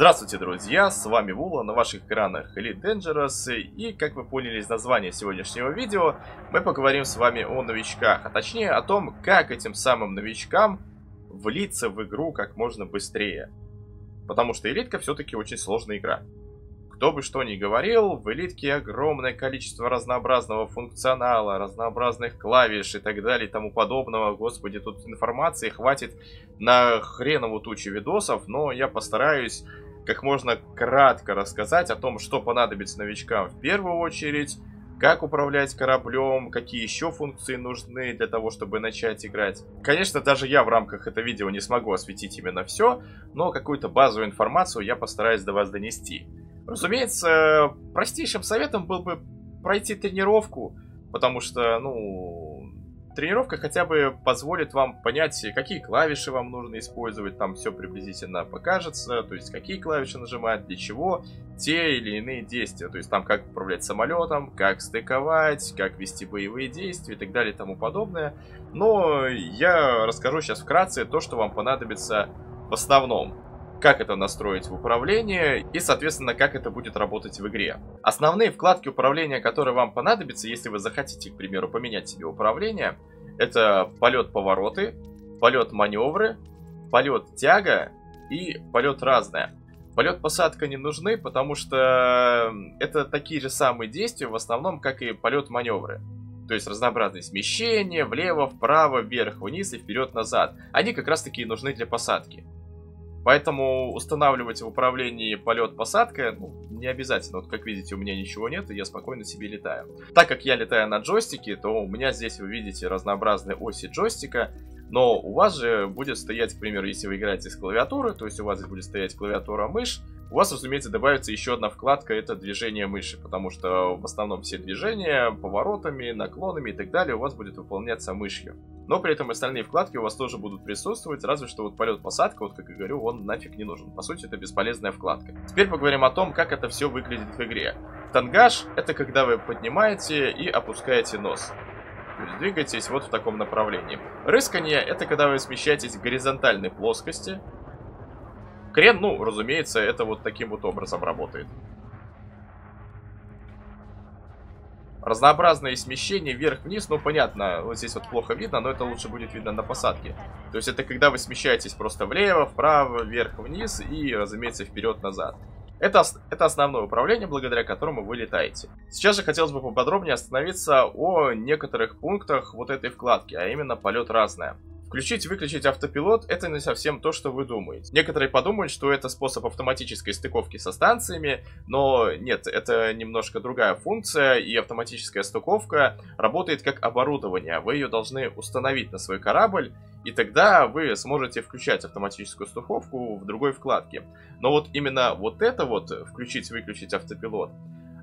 Здравствуйте, друзья, с вами Вула, на ваших экранах Elite Dangerous, и, как вы поняли из названия сегодняшнего видео, мы поговорим с вами о новичках, а точнее о том, как этим самым новичкам влиться в игру как можно быстрее. Потому что Элитка все-таки очень сложная игра. Кто бы что ни говорил, в элитке огромное количество разнообразного функционала, разнообразных клавиш и так далее и тому подобного. Господи, тут информации хватит на хреновую тучу видосов, но я постараюсь как можно кратко рассказать о том, что понадобится новичкам в первую очередь, как управлять кораблем, какие еще функции нужны для того, чтобы начать играть. Конечно, даже я в рамках этого видео не смогу осветить именно все, но какую-то базовую информацию я постараюсь до вас донести. Разумеется, простейшим советом был бы пройти тренировку, потому что, ну, тренировка хотя бы позволит вам понять, какие клавиши вам нужно использовать, там все приблизительно покажется, то есть какие клавиши нажимать, для чего, те или иные действия, то есть там как управлять самолетом, как стыковать, как вести боевые действия и так далее и тому подобное. Но я расскажу сейчас вкратце то, что вам понадобится в основном как это настроить в управлении и, соответственно, как это будет работать в игре. Основные вкладки управления, которые вам понадобятся, если вы захотите, к примеру, поменять себе управление, это полет-повороты, полет-маневры, полет-тяга и полет разное. Полет-посадка не нужны, потому что это такие же самые действия в основном, как и полет-маневры. То есть разнообразные смещения влево, вправо, вверх, вниз и вперед-назад. Они как раз таки нужны для посадки. Поэтому устанавливать в управлении полет-посадка ну, не обязательно. Вот как видите, у меня ничего нет, и я спокойно себе летаю. Так как я летаю на джойстике, то у меня здесь вы видите разнообразные оси джойстика. Но у вас же будет стоять, к примеру, если вы играете с клавиатуры, то есть у вас здесь будет стоять клавиатура мышь, у вас, разумеется, добавится еще одна вкладка, это движение мыши, потому что в основном все движения поворотами, наклонами и так далее у вас будет выполняться мышью. Но при этом остальные вкладки у вас тоже будут присутствовать, разве что вот полет-посадка, вот как я говорю, он нафиг не нужен. По сути, это бесполезная вкладка. Теперь поговорим о том, как это все выглядит в игре. Тангаж — это когда вы поднимаете и опускаете нос. То есть двигаетесь вот в таком направлении. Рыскание — это когда вы смещаетесь в горизонтальной плоскости, Крен, ну, разумеется, это вот таким вот образом работает. Разнообразные смещения вверх-вниз, ну, понятно, вот здесь вот плохо видно, но это лучше будет видно на посадке. То есть это когда вы смещаетесь просто влево, вправо, вверх-вниз и, разумеется, вперед-назад. Это, это основное управление, благодаря которому вы летаете. Сейчас же хотелось бы поподробнее остановиться о некоторых пунктах вот этой вкладки, а именно полет разное. Включить-выключить автопилот – это не совсем то, что вы думаете. Некоторые подумают, что это способ автоматической стыковки со станциями, но нет, это немножко другая функция, и автоматическая стыковка работает как оборудование. Вы ее должны установить на свой корабль, и тогда вы сможете включать автоматическую стыковку в другой вкладке. Но вот именно вот это вот, включить-выключить автопилот,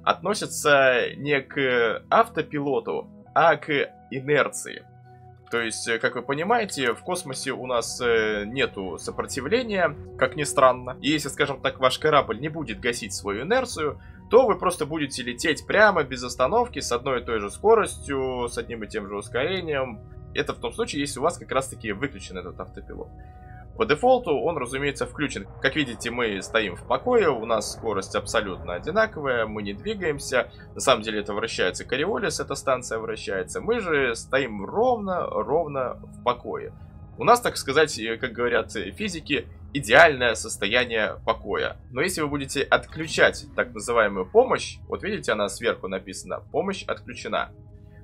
относится не к автопилоту, а к инерции. То есть, э, как вы понимаете, в космосе у нас э, нету сопротивления, как ни странно. И если, скажем так, ваш корабль не будет гасить свою инерцию, то вы просто будете лететь прямо, без остановки, с одной и той же скоростью, с одним и тем же ускорением. Это в том случае, если у вас как раз-таки выключен этот автопилот. По дефолту он, разумеется, включен. Как видите, мы стоим в покое, у нас скорость абсолютно одинаковая, мы не двигаемся. На самом деле это вращается Кориолис, эта станция вращается. Мы же стоим ровно, ровно в покое. У нас, так сказать, э, как говорят физики, идеальное состояние покоя. Но если вы будете отключать так называемую помощь, вот видите, она сверху написана «Помощь отключена».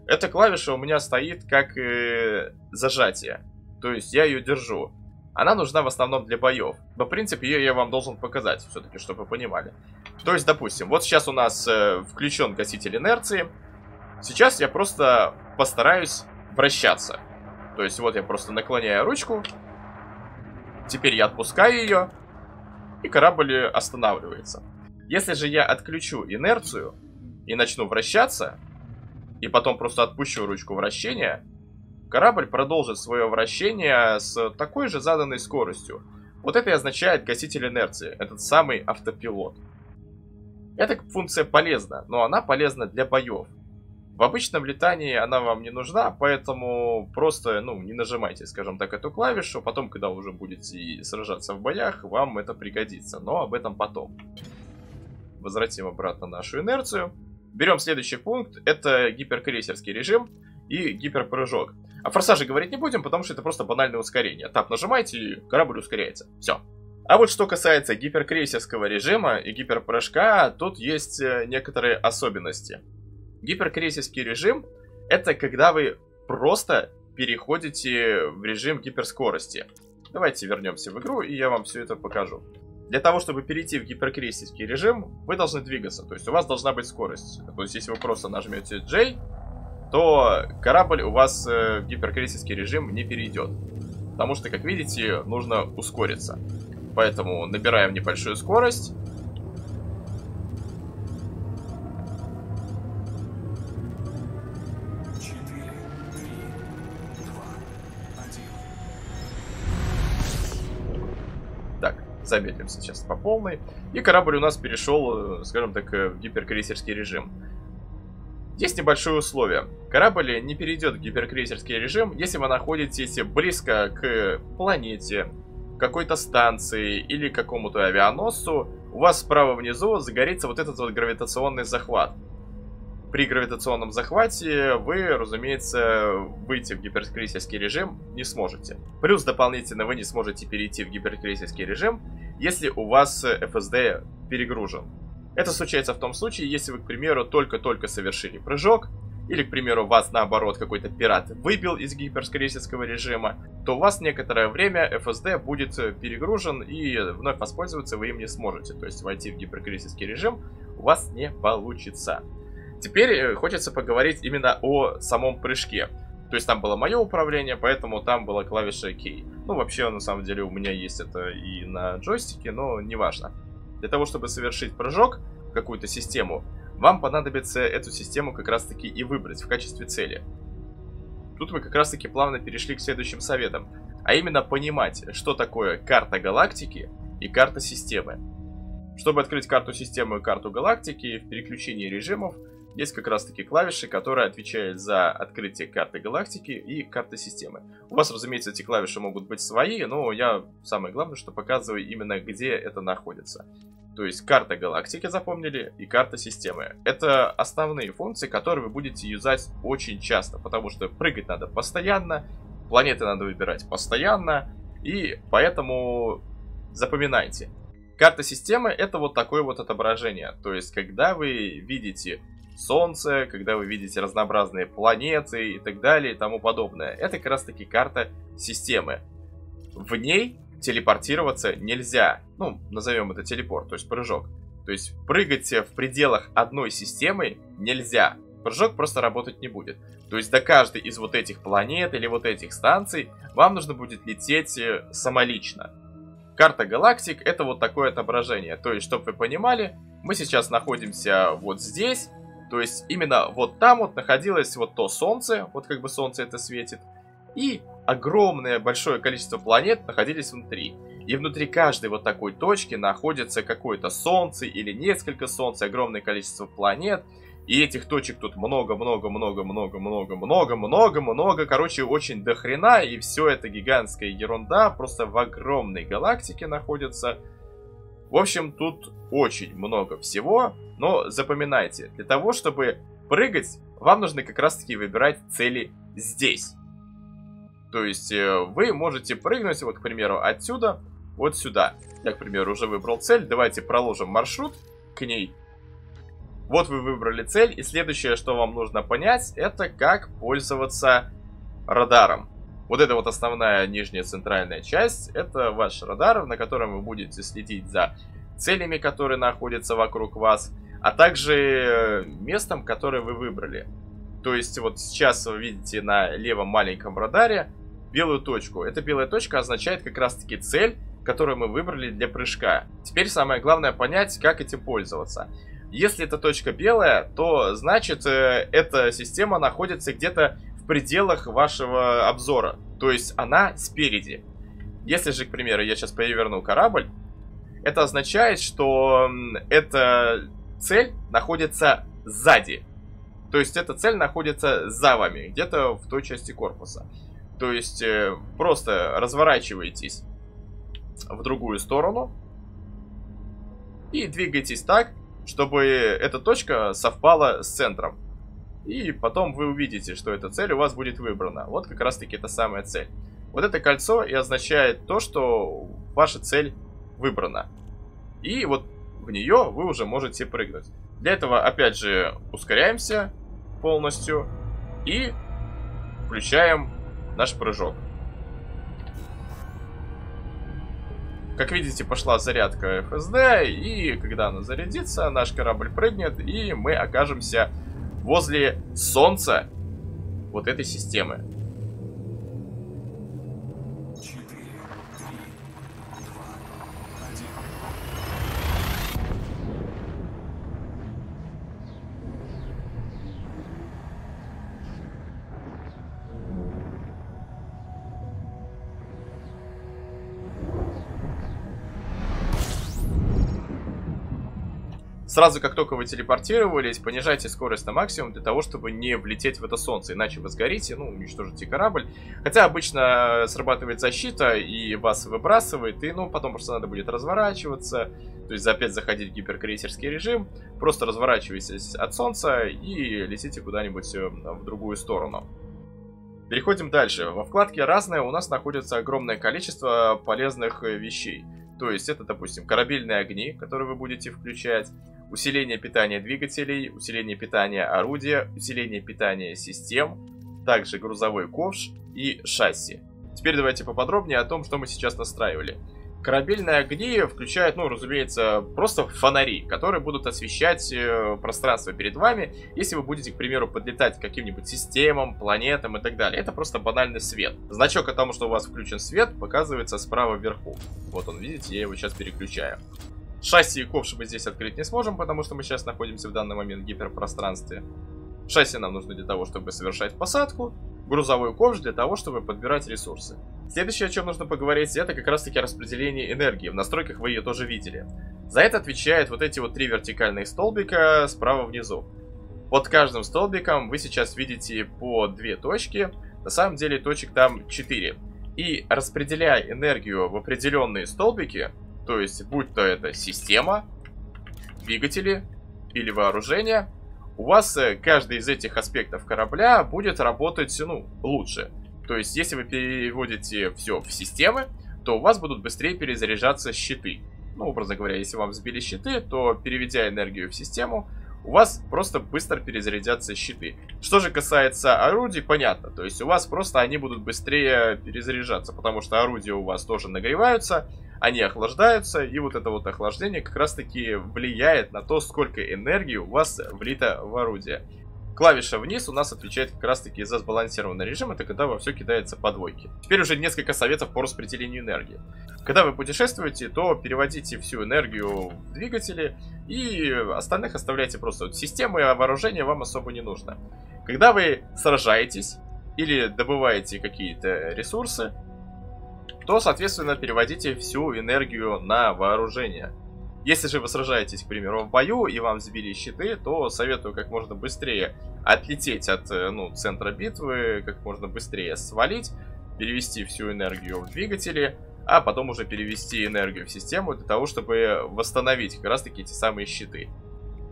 Эта клавиша у меня стоит как э, зажатие. То есть я ее держу. Она нужна в основном для боев. Но, в принципе, ее я вам должен показать, все-таки, чтобы вы понимали. То есть, допустим, вот сейчас у нас э, включен гаситель инерции. Сейчас я просто постараюсь вращаться. То есть, вот я просто наклоняю ручку. Теперь я отпускаю ее. И корабль останавливается. Если же я отключу инерцию и начну вращаться, и потом просто отпущу ручку вращения, Корабль продолжит свое вращение с такой же заданной скоростью. Вот это и означает гаситель инерции, этот самый автопилот. Эта функция полезна, но она полезна для боев. В обычном летании она вам не нужна, поэтому просто, ну, не нажимайте, скажем так, эту клавишу. Потом, когда уже будете сражаться в боях, вам это пригодится. Но об этом потом. Возвратим обратно нашу инерцию. Берем следующий пункт. Это гиперкрейсерский режим и гиперпрыжок. О форсаже говорить не будем, потому что это просто банальное ускорение. Тап нажимаете, и корабль ускоряется. Все. А вот что касается гиперкрейсерского режима и гиперпрыжка, тут есть э, некоторые особенности. Гиперкрейсерский режим — это когда вы просто переходите в режим гиперскорости. Давайте вернемся в игру, и я вам все это покажу. Для того, чтобы перейти в гиперкрейсерский режим, вы должны двигаться, то есть у вас должна быть скорость. То есть если вы просто нажмете J, то корабль у вас э, в гиперкрейсерский режим не перейдет. Потому что, как видите, нужно ускориться. Поэтому набираем небольшую скорость. Так, замедлимся сейчас по полной. И корабль у нас перешел, э, скажем так, э, в гиперкрейсерский режим. Есть небольшое условие. Корабль не перейдет в гиперкрейсерский режим, если вы находитесь близко к планете, какой-то станции или какому-то авианосцу, у вас справа внизу загорится вот этот вот гравитационный захват. При гравитационном захвате вы, разумеется, выйти в гиперкрейсерский режим не сможете. Плюс дополнительно вы не сможете перейти в гиперкрейсерский режим, если у вас FSD перегружен. Это случается в том случае, если вы, к примеру, только-только совершили прыжок, или, к примеру, вас, наоборот, какой-то пират выбил из гиперскорейсерского режима, то у вас некоторое время FSD будет э, перегружен и вновь воспользоваться вы им не сможете. То есть войти в гиперкризисский режим у вас не получится. Теперь э, хочется поговорить именно о самом прыжке. То есть там было мое управление, поэтому там была клавиша K. Ну, вообще, на самом деле, у меня есть это и на джойстике, но неважно. Для того, чтобы совершить прыжок в какую-то систему, вам понадобится эту систему как раз таки и выбрать в качестве цели. Тут мы как раз таки плавно перешли к следующим советам, а именно понимать, что такое карта галактики и карта системы. Чтобы открыть карту системы и карту галактики, в переключении режимов есть как раз таки клавиши, которые отвечают за открытие карты галактики и карты системы. У вас, разумеется, эти клавиши могут быть свои, но я самое главное, что показываю именно где это находится. То есть карта галактики запомнили и карта системы. Это основные функции, которые вы будете юзать очень часто, потому что прыгать надо постоянно, планеты надо выбирать постоянно, и поэтому запоминайте. Карта системы это вот такое вот отображение. То есть, когда вы видите Солнце, когда вы видите разнообразные планеты и так далее и тому подобное. Это как раз таки карта системы. В ней телепортироваться нельзя. Ну, назовем это телепорт, то есть прыжок. То есть прыгать в пределах одной системы нельзя. Прыжок просто работать не будет. То есть до каждой из вот этих планет или вот этих станций вам нужно будет лететь э, самолично. Карта галактик это вот такое отображение. То есть, чтобы вы понимали, мы сейчас находимся вот здесь. То есть именно вот там вот находилось вот то солнце, вот как бы солнце это светит. И огромное большое количество планет находились внутри. И внутри каждой вот такой точки находится какое-то солнце или несколько солнц, огромное количество планет. И этих точек тут много-много-много-много-много-много-много-много. Короче, очень дохрена. И все это гигантская ерунда. Просто в огромной галактике находится. В общем, тут очень много всего. Но запоминайте, для того, чтобы прыгать, вам нужно как раз таки выбирать цели здесь. То есть э, вы можете прыгнуть, вот, к примеру, отсюда вот сюда. Я, к примеру, уже выбрал цель. Давайте проложим маршрут к ней. Вот вы выбрали цель, и следующее, что вам нужно понять, это как пользоваться радаром. Вот это вот основная нижняя центральная часть, это ваш радар, на котором вы будете следить за целями, которые находятся вокруг вас, а также э, местом, которое вы выбрали. То есть вот сейчас вы видите на левом маленьком радаре белую точку. Эта белая точка означает как раз-таки цель, которую мы выбрали для прыжка. Теперь самое главное понять, как этим пользоваться. Если эта точка белая, то значит э, эта система находится где-то в пределах вашего обзора. То есть она спереди. Если же, к примеру, я сейчас переверну корабль, это означает, что эта цель находится сзади. То есть эта цель находится за вами, где-то в той части корпуса. То есть э, просто разворачиваетесь в другую сторону и двигайтесь так, чтобы эта точка совпала с центром. И потом вы увидите, что эта цель у вас будет выбрана. Вот как раз таки эта самая цель. Вот это кольцо и означает то, что ваша цель выбрана. И вот в нее вы уже можете прыгнуть. Для этого, опять же, ускоряемся полностью и включаем наш прыжок. Как видите, пошла зарядка FSD, и когда она зарядится, наш корабль прыгнет, и мы окажемся возле Солнца вот этой системы. Сразу как только вы телепортировались, понижайте скорость на максимум для того, чтобы не влететь в это солнце, иначе вы сгорите, ну, уничтожите корабль. Хотя обычно срабатывает защита и вас выбрасывает, и, ну, потом просто надо будет разворачиваться, то есть опять заходить в гиперкрейсерский режим, просто разворачивайтесь от солнца и летите куда-нибудь э, в другую сторону. Переходим дальше. Во вкладке «Разное» у нас находится огромное количество полезных э, вещей. То есть это, допустим, корабельные огни, которые вы будете включать, усиление питания двигателей, усиление питания орудия, усиление питания систем, также грузовой ковш и шасси. Теперь давайте поподробнее о том, что мы сейчас настраивали. Корабельные огни включают, ну, разумеется, просто фонари, которые будут освещать э, пространство перед вами, если вы будете, к примеру, подлетать к каким-нибудь системам, планетам и так далее. Это просто банальный свет. Значок о том, что у вас включен свет, показывается справа вверху. Вот он, видите, я его сейчас переключаю. Шасси и ковш мы здесь открыть не сможем, потому что мы сейчас находимся в данный момент в гиперпространстве. Шасси нам нужно для того, чтобы совершать посадку, грузовой ковш для того, чтобы подбирать ресурсы. Следующее, о чем нужно поговорить, это как раз таки распределение энергии. В настройках вы ее тоже видели. За это отвечают вот эти вот три вертикальные столбика справа внизу. Под каждым столбиком вы сейчас видите по две точки. На самом деле точек там 4. И распределяя энергию в определенные столбики, то есть, будь то это система, двигатели или вооружение, у вас э, каждый из этих аспектов корабля будет работать, ну, лучше. То есть, если вы переводите все в системы, то у вас будут быстрее перезаряжаться щиты. Ну, образно говоря, если вам сбили щиты, то переведя энергию в систему, у вас просто быстро перезарядятся щиты. Что же касается орудий, понятно. То есть у вас просто они будут быстрее перезаряжаться, потому что орудия у вас тоже нагреваются, они охлаждаются, и вот это вот охлаждение как раз таки влияет на то, сколько энергии у вас влито в орудие. Клавиша вниз у нас отвечает как раз таки за сбалансированный режим, это когда во все кидается по двойке. Теперь уже несколько советов по распределению энергии. Когда вы путешествуете, то переводите всю энергию в двигатели и остальных оставляйте просто. Вот системы вооружения вам особо не нужно. Когда вы сражаетесь или добываете какие-то ресурсы, то, соответственно, переводите всю энергию на вооружение. Если же вы сражаетесь, к примеру, в бою и вам сбили щиты, то советую как можно быстрее отлететь от э, ну, центра битвы, как можно быстрее свалить, перевести всю энергию в двигатели, а потом уже перевести энергию в систему для того, чтобы восстановить как раз таки эти самые щиты.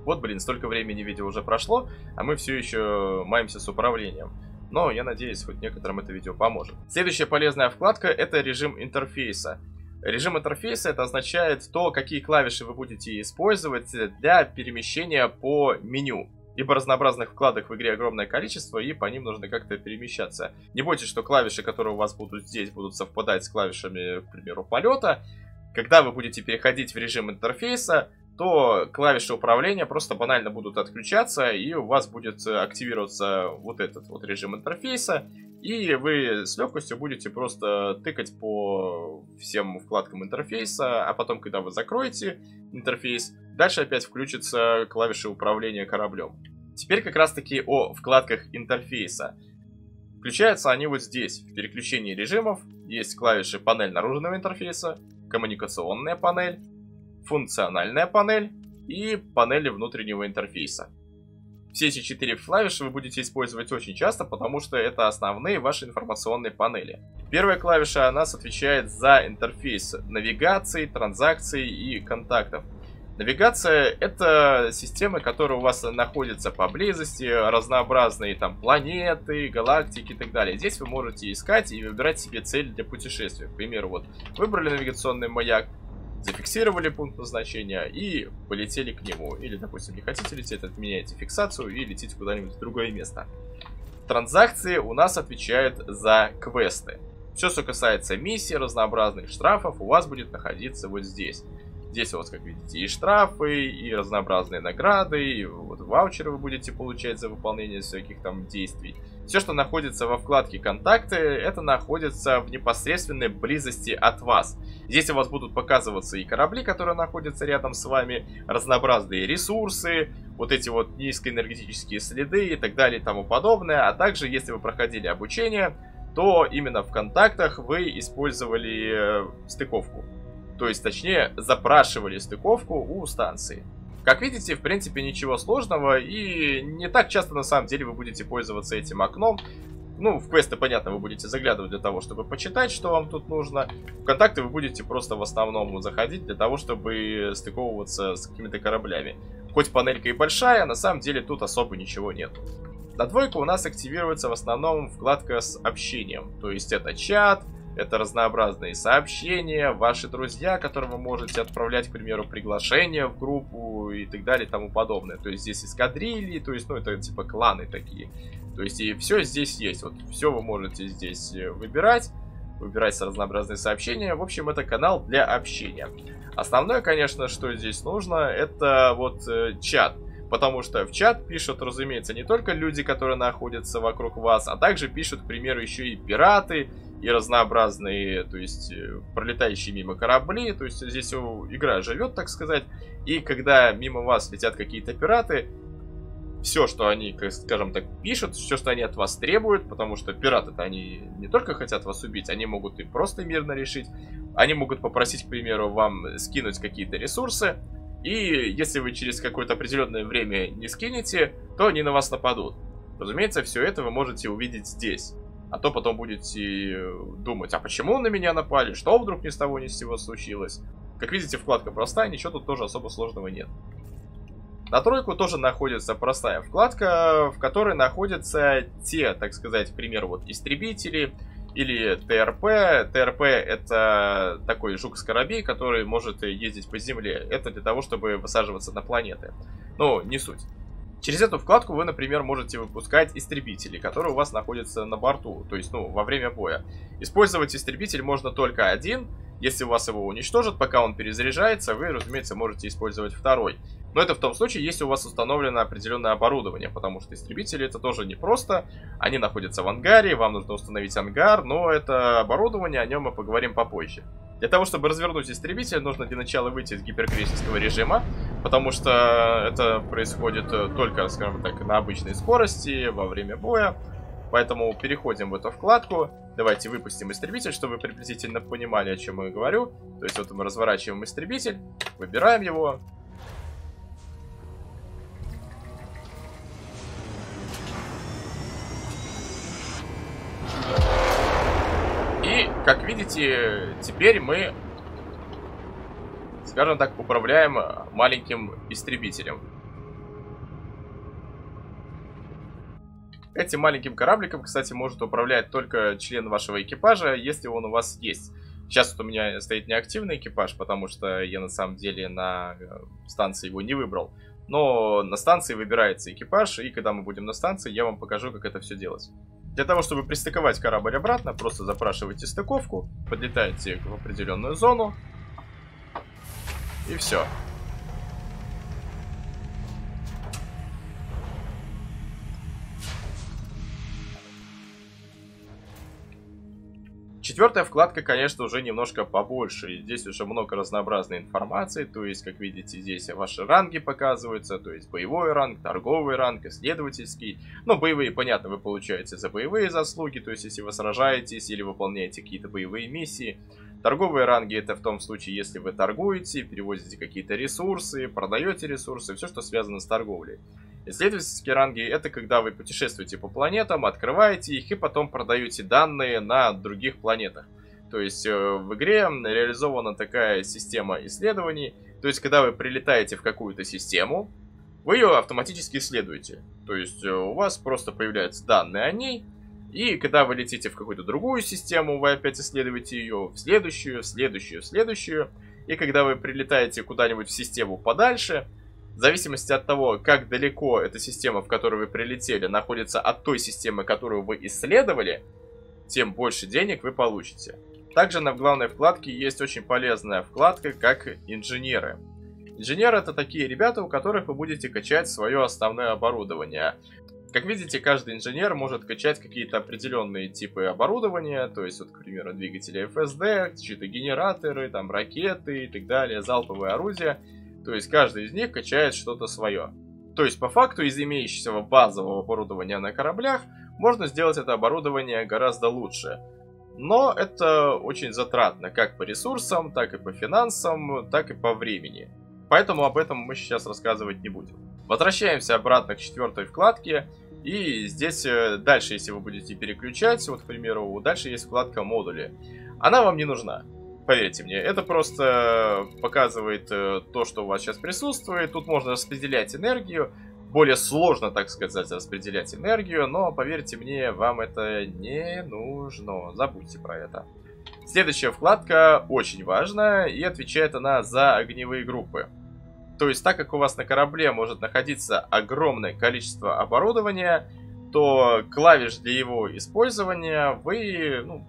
Вот, блин, столько времени видео уже прошло, а мы все еще маемся с управлением но я надеюсь, хоть некоторым это видео поможет. Следующая полезная вкладка это режим интерфейса. Режим интерфейса это означает то, какие клавиши вы будете использовать для перемещения по меню. Ибо разнообразных вкладок в игре огромное количество, и по ним нужно как-то перемещаться. Не бойтесь, что клавиши, которые у вас будут здесь, будут совпадать с клавишами, к примеру, полета. Когда вы будете переходить в режим интерфейса, то клавиши управления просто банально будут отключаться, и у вас будет активироваться вот этот вот режим интерфейса, и вы с легкостью будете просто тыкать по всем вкладкам интерфейса, а потом, когда вы закроете интерфейс, дальше опять включится клавиши управления кораблем. Теперь как раз таки о вкладках интерфейса. Включаются они вот здесь, в переключении режимов. Есть клавиши панель наружного интерфейса, коммуникационная панель, функциональная панель и панели внутреннего интерфейса. Все эти четыре клавиши вы будете использовать очень часто, потому что это основные ваши информационные панели. Первая клавиша, она отвечает за интерфейс навигации, транзакций и контактов. Навигация — это системы, которые у вас находятся поблизости, разнообразные там планеты, галактики и так далее. Здесь вы можете искать и выбирать себе цель для путешествия. К примеру, вот выбрали навигационный маяк, зафиксировали пункт назначения и полетели к нему. Или, допустим, не хотите лететь, отменяете фиксацию и летите куда-нибудь в другое место. Транзакции у нас отвечают за квесты. Все, что касается миссий, разнообразных штрафов, у вас будет находиться вот здесь. Здесь у вас, как видите, и штрафы, и разнообразные награды, и вот ваучеры вы будете получать за выполнение всяких там действий. Все, что находится во вкладке «Контакты», это находится в непосредственной близости от вас. Здесь у вас будут показываться и корабли, которые находятся рядом с вами, разнообразные ресурсы, вот эти вот низкоэнергетические следы и так далее и тому подобное. А также, если вы проходили обучение, то именно в контактах вы использовали э, стыковку. То есть, точнее, запрашивали стыковку у станции. Как видите, в принципе, ничего сложного, и не так часто, на самом деле, вы будете пользоваться этим окном. Ну, в квесты, понятно, вы будете заглядывать для того, чтобы почитать, что вам тут нужно. В контакты вы будете просто в основном заходить для того, чтобы стыковываться с какими-то кораблями. Хоть панелька и большая, на самом деле тут особо ничего нет. На двойку у нас активируется в основном вкладка с общением. То есть это чат, это разнообразные сообщения, ваши друзья, которым вы можете отправлять, к примеру, приглашения в группу и так далее и тому подобное. То есть здесь эскадрильи, то есть, ну, это типа кланы такие. То есть и все здесь есть. Вот все вы можете здесь э, выбирать. Выбирать разнообразные сообщения. В общем, это канал для общения. Основное, конечно, что здесь нужно, это вот э, чат. Потому что в чат пишут, разумеется, не только люди, которые находятся вокруг вас, а также пишут, к примеру, еще и пираты, и разнообразные, то есть э, пролетающие мимо корабли, то есть здесь игра живет, так сказать, и когда мимо вас летят какие-то пираты, все, что они, скажем так, пишут, все, что они от вас требуют, потому что пираты-то они не только хотят вас убить, они могут и просто мирно решить, они могут попросить, к примеру, вам скинуть какие-то ресурсы, и если вы через какое-то определенное время не скинете, то они на вас нападут. Разумеется, все это вы можете увидеть здесь. А то потом будете э, думать, а почему на меня напали? Что вдруг ни с того ни с сего случилось? Как видите, вкладка простая, ничего тут тоже особо сложного нет. На тройку тоже находится простая вкладка, в которой находятся те, так сказать, к примеру, вот истребители или ТРП. ТРП это такой жук-скоробей, который может ездить по земле. Это для того, чтобы высаживаться на планеты. Ну, не суть. Через эту вкладку вы, например, можете выпускать истребители, которые у вас находятся на борту, то есть, ну, во время боя. Использовать истребитель можно только один. Если у вас его уничтожат, пока он перезаряжается, вы, разумеется, можете использовать второй. Но это в том случае, если у вас установлено определенное оборудование, потому что истребители это тоже непросто. Они находятся в ангаре, вам нужно установить ангар, но это оборудование, о нем мы поговорим попозже. Для того, чтобы развернуть истребитель, нужно для начала выйти из гиперкритического режима, потому что это происходит э, только, скажем так, на обычной скорости, во время боя. Поэтому переходим в эту вкладку. Давайте выпустим истребитель, чтобы вы приблизительно понимали, о чем я говорю. То есть вот мы разворачиваем истребитель, выбираем его, как видите, теперь мы, скажем так, управляем маленьким истребителем. Этим маленьким корабликом, кстати, может управлять только член вашего экипажа, если он у вас есть. Сейчас вот у меня стоит неактивный экипаж, потому что я на самом деле на э, станции его не выбрал. Но на станции выбирается экипаж, и когда мы будем на станции, я вам покажу, как это все делать. Для того, чтобы пристыковать корабль обратно, просто запрашиваете стыковку, подлетаете в определенную зону, и все. Четвертая вкладка, конечно, уже немножко побольше. Здесь уже много разнообразной информации. То есть, как видите, здесь ваши ранги показываются. То есть, боевой ранг, торговый ранг, исследовательский. Ну, боевые, понятно, вы получаете за боевые заслуги. То есть, если вы сражаетесь или выполняете какие-то боевые миссии. Торговые ранги это в том случае, если вы торгуете, перевозите какие-то ресурсы, продаете ресурсы, все, что связано с торговлей. Исследовательские ранги это когда вы путешествуете по планетам, открываете их и потом продаете данные на других планетах. То есть э, в игре реализована такая система исследований. То есть когда вы прилетаете в какую-то систему, вы ее автоматически исследуете. То есть э, у вас просто появляются данные о ней, и когда вы летите в какую-то другую систему, вы опять исследуете ее, в следующую, в следующую, в следующую. И когда вы прилетаете куда-нибудь в систему подальше, в зависимости от того, как далеко эта система, в которую вы прилетели, находится от той системы, которую вы исследовали, тем больше денег вы получите. Также на главной вкладке есть очень полезная вкладка, как инженеры. Инженеры это такие ребята, у которых вы будете качать свое основное оборудование. Как видите, каждый инженер может качать какие-то определенные типы оборудования, то есть, вот, к примеру, двигатели FSD, какие-то генераторы, там, ракеты и так далее, залповые орудия. То есть, каждый из них качает что-то свое. То есть, по факту, из имеющегося базового оборудования на кораблях, можно сделать это оборудование гораздо лучше. Но это очень затратно, как по ресурсам, так и по финансам, так и по времени. Поэтому об этом мы сейчас рассказывать не будем. Возвращаемся обратно к четвертой вкладке. И здесь э, дальше, если вы будете переключать, вот, к примеру, дальше есть вкладка модули. Она вам не нужна. Поверьте мне, это просто показывает э, то, что у вас сейчас присутствует. Тут можно распределять энергию. Более сложно, так сказать, распределять энергию, но, поверьте мне, вам это не нужно. Забудьте про это. Следующая вкладка очень важная, и отвечает она за огневые группы. То есть, так как у вас на корабле может находиться огромное количество оборудования, то клавиш для его использования вы ну,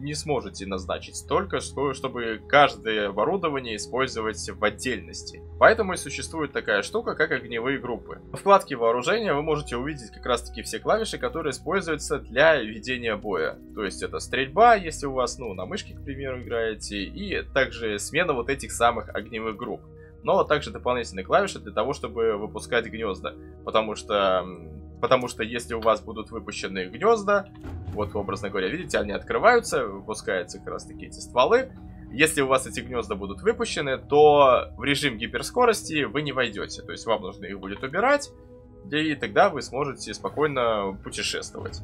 не сможете назначить столько, чтобы каждое оборудование использовать в отдельности. Поэтому и существует такая штука, как огневые группы. В вкладке вооружения вы можете увидеть как раз таки все клавиши, которые используются для ведения боя. То есть это стрельба, если у вас, ну, на мышке, к примеру, играете, и также смена вот этих самых огневых групп но также дополнительные клавиши для того, чтобы выпускать гнезда. Потому что, потому что если у вас будут выпущены гнезда, вот образно говоря, видите, они открываются, выпускаются как раз таки эти стволы. Если у вас эти гнезда будут выпущены, то в режим гиперскорости вы не войдете. То есть вам нужно их будет убирать, и тогда вы сможете спокойно путешествовать.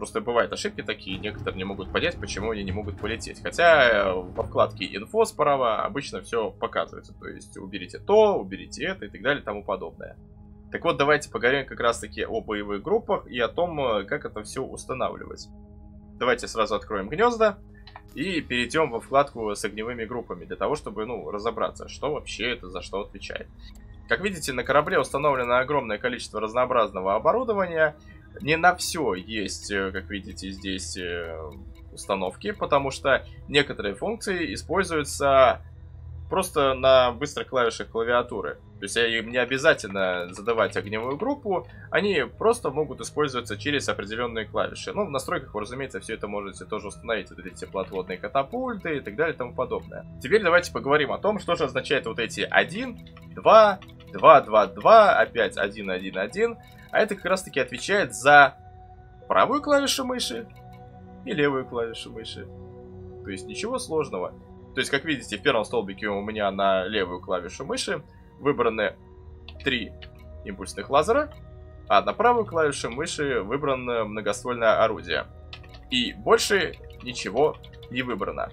Просто бывают ошибки такие, некоторые не могут понять, почему они не могут полететь. Хотя э, во вкладке инфо справа обычно все показывается. То есть уберите то, уберите это и так далее и тому подобное. Так вот, давайте поговорим как раз таки о боевых группах и о том, э, как это все устанавливать. Давайте сразу откроем гнезда и перейдем во вкладку с огневыми группами, для того, чтобы, ну, разобраться, что вообще это за что отвечает. Как видите, на корабле установлено огромное количество разнообразного оборудования, не на все есть, э, как видите, здесь э, установки, потому что некоторые функции используются просто на быстрых клавишах клавиатуры. То есть им не обязательно задавать огневую группу, они просто могут использоваться через определенные клавиши. Ну, в настройках вы, разумеется, все это можете тоже установить, вот эти теплоотводные катапульты и так далее и тому подобное. Теперь давайте поговорим о том, что же означает вот эти 1, 2, 2, 2, 2, опять 1, 1, 1. А это как раз таки отвечает за правую клавишу мыши и левую клавишу мыши. То есть ничего сложного. То есть, как видите, в первом столбике у меня на левую клавишу мыши выбраны три импульсных лазера, а на правую клавишу мыши выбрано многоствольное орудие. И больше ничего не выбрано.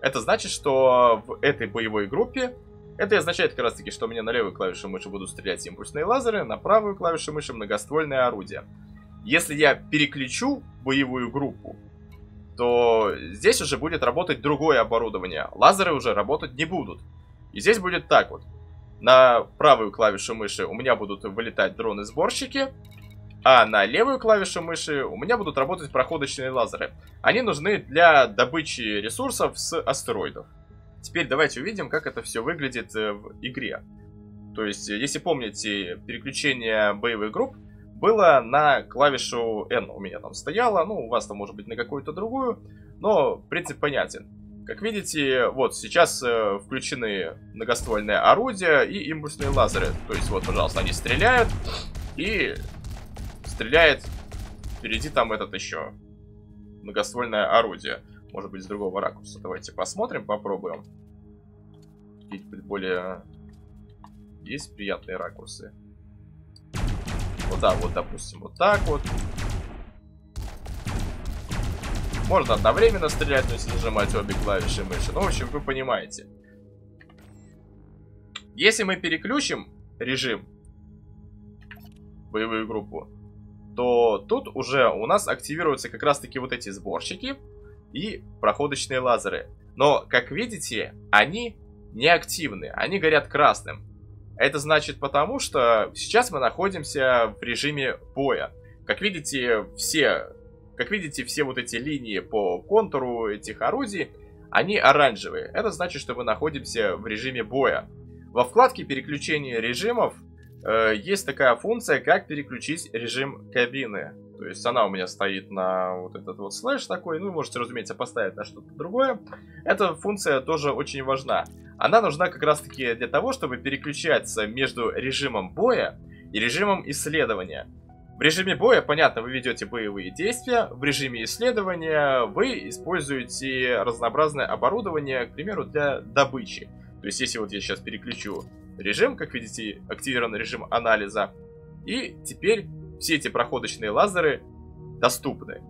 Это значит, что в этой боевой группе это означает как раз таки, что у меня на левую клавишу мыши будут стрелять импульсные лазеры, на правую клавишу мыши многоствольное орудие. Если я переключу боевую группу, то здесь уже будет работать другое оборудование. Лазеры уже работать не будут. И здесь будет так вот. На правую клавишу мыши у меня будут вылетать дроны-сборщики, а на левую клавишу мыши у меня будут работать проходочные лазеры. Они нужны для добычи ресурсов с астероидов. Теперь давайте увидим, как это все выглядит э, в игре. То есть, если помните, переключение боевых групп было на клавишу N у меня там стояло, ну, у вас там может быть на какую-то другую, но принцип понятен. Как видите, вот сейчас э, включены многоствольные орудия и импульсные лазеры. То есть, вот, пожалуйста, они стреляют и стреляет впереди там этот еще многоствольное орудие. Может быть, с другого ракурса. Давайте посмотрим, попробуем. Какие-нибудь более... Есть приятные ракурсы? Вот да, вот, допустим, вот так вот. Можно одновременно стрелять, но если нажимать обе клавиши мыши. Ну, в общем, вы понимаете. Если мы переключим режим боевую группу, то тут уже у нас активируются как раз-таки вот эти сборщики и проходочные лазеры. Но, как видите, они не активны, они горят красным. Это значит потому, что сейчас мы находимся в режиме боя. Как видите, все, как видите, все вот эти линии по контуру этих орудий, они оранжевые. Это значит, что мы находимся в режиме боя. Во вкладке переключения режимов э, есть такая функция, как переключить режим кабины. То есть она у меня стоит на вот этот вот слэш такой, ну, можете, разумеется, поставить на что-то другое. Эта функция тоже очень важна. Она нужна как раз-таки для того, чтобы переключаться между режимом боя и режимом исследования. В режиме боя, понятно, вы ведете боевые действия, в режиме исследования вы используете разнообразное оборудование, к примеру, для добычи. То есть, если вот я сейчас переключу режим, как видите, активирован режим анализа, и теперь все эти проходочные лазеры доступны.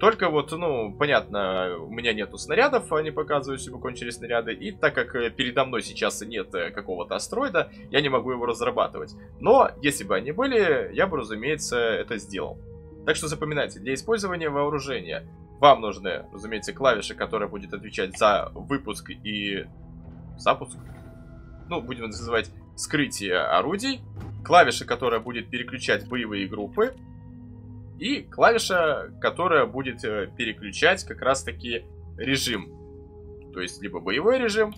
Только вот, ну, понятно, у меня нету снарядов, они показывают, что кончились снаряды, и так как э, передо мной сейчас нет э, какого-то астероида, я не могу его разрабатывать. Но, если бы они были, я бы, разумеется, это сделал. Так что запоминайте, для использования вооружения вам нужны, разумеется, клавиши, которая будет отвечать за выпуск и запуск, ну, будем называть скрытие орудий, клавиша, которая будет переключать боевые группы, и клавиша, которая будет э, переключать как раз-таки режим. То есть либо боевой режим,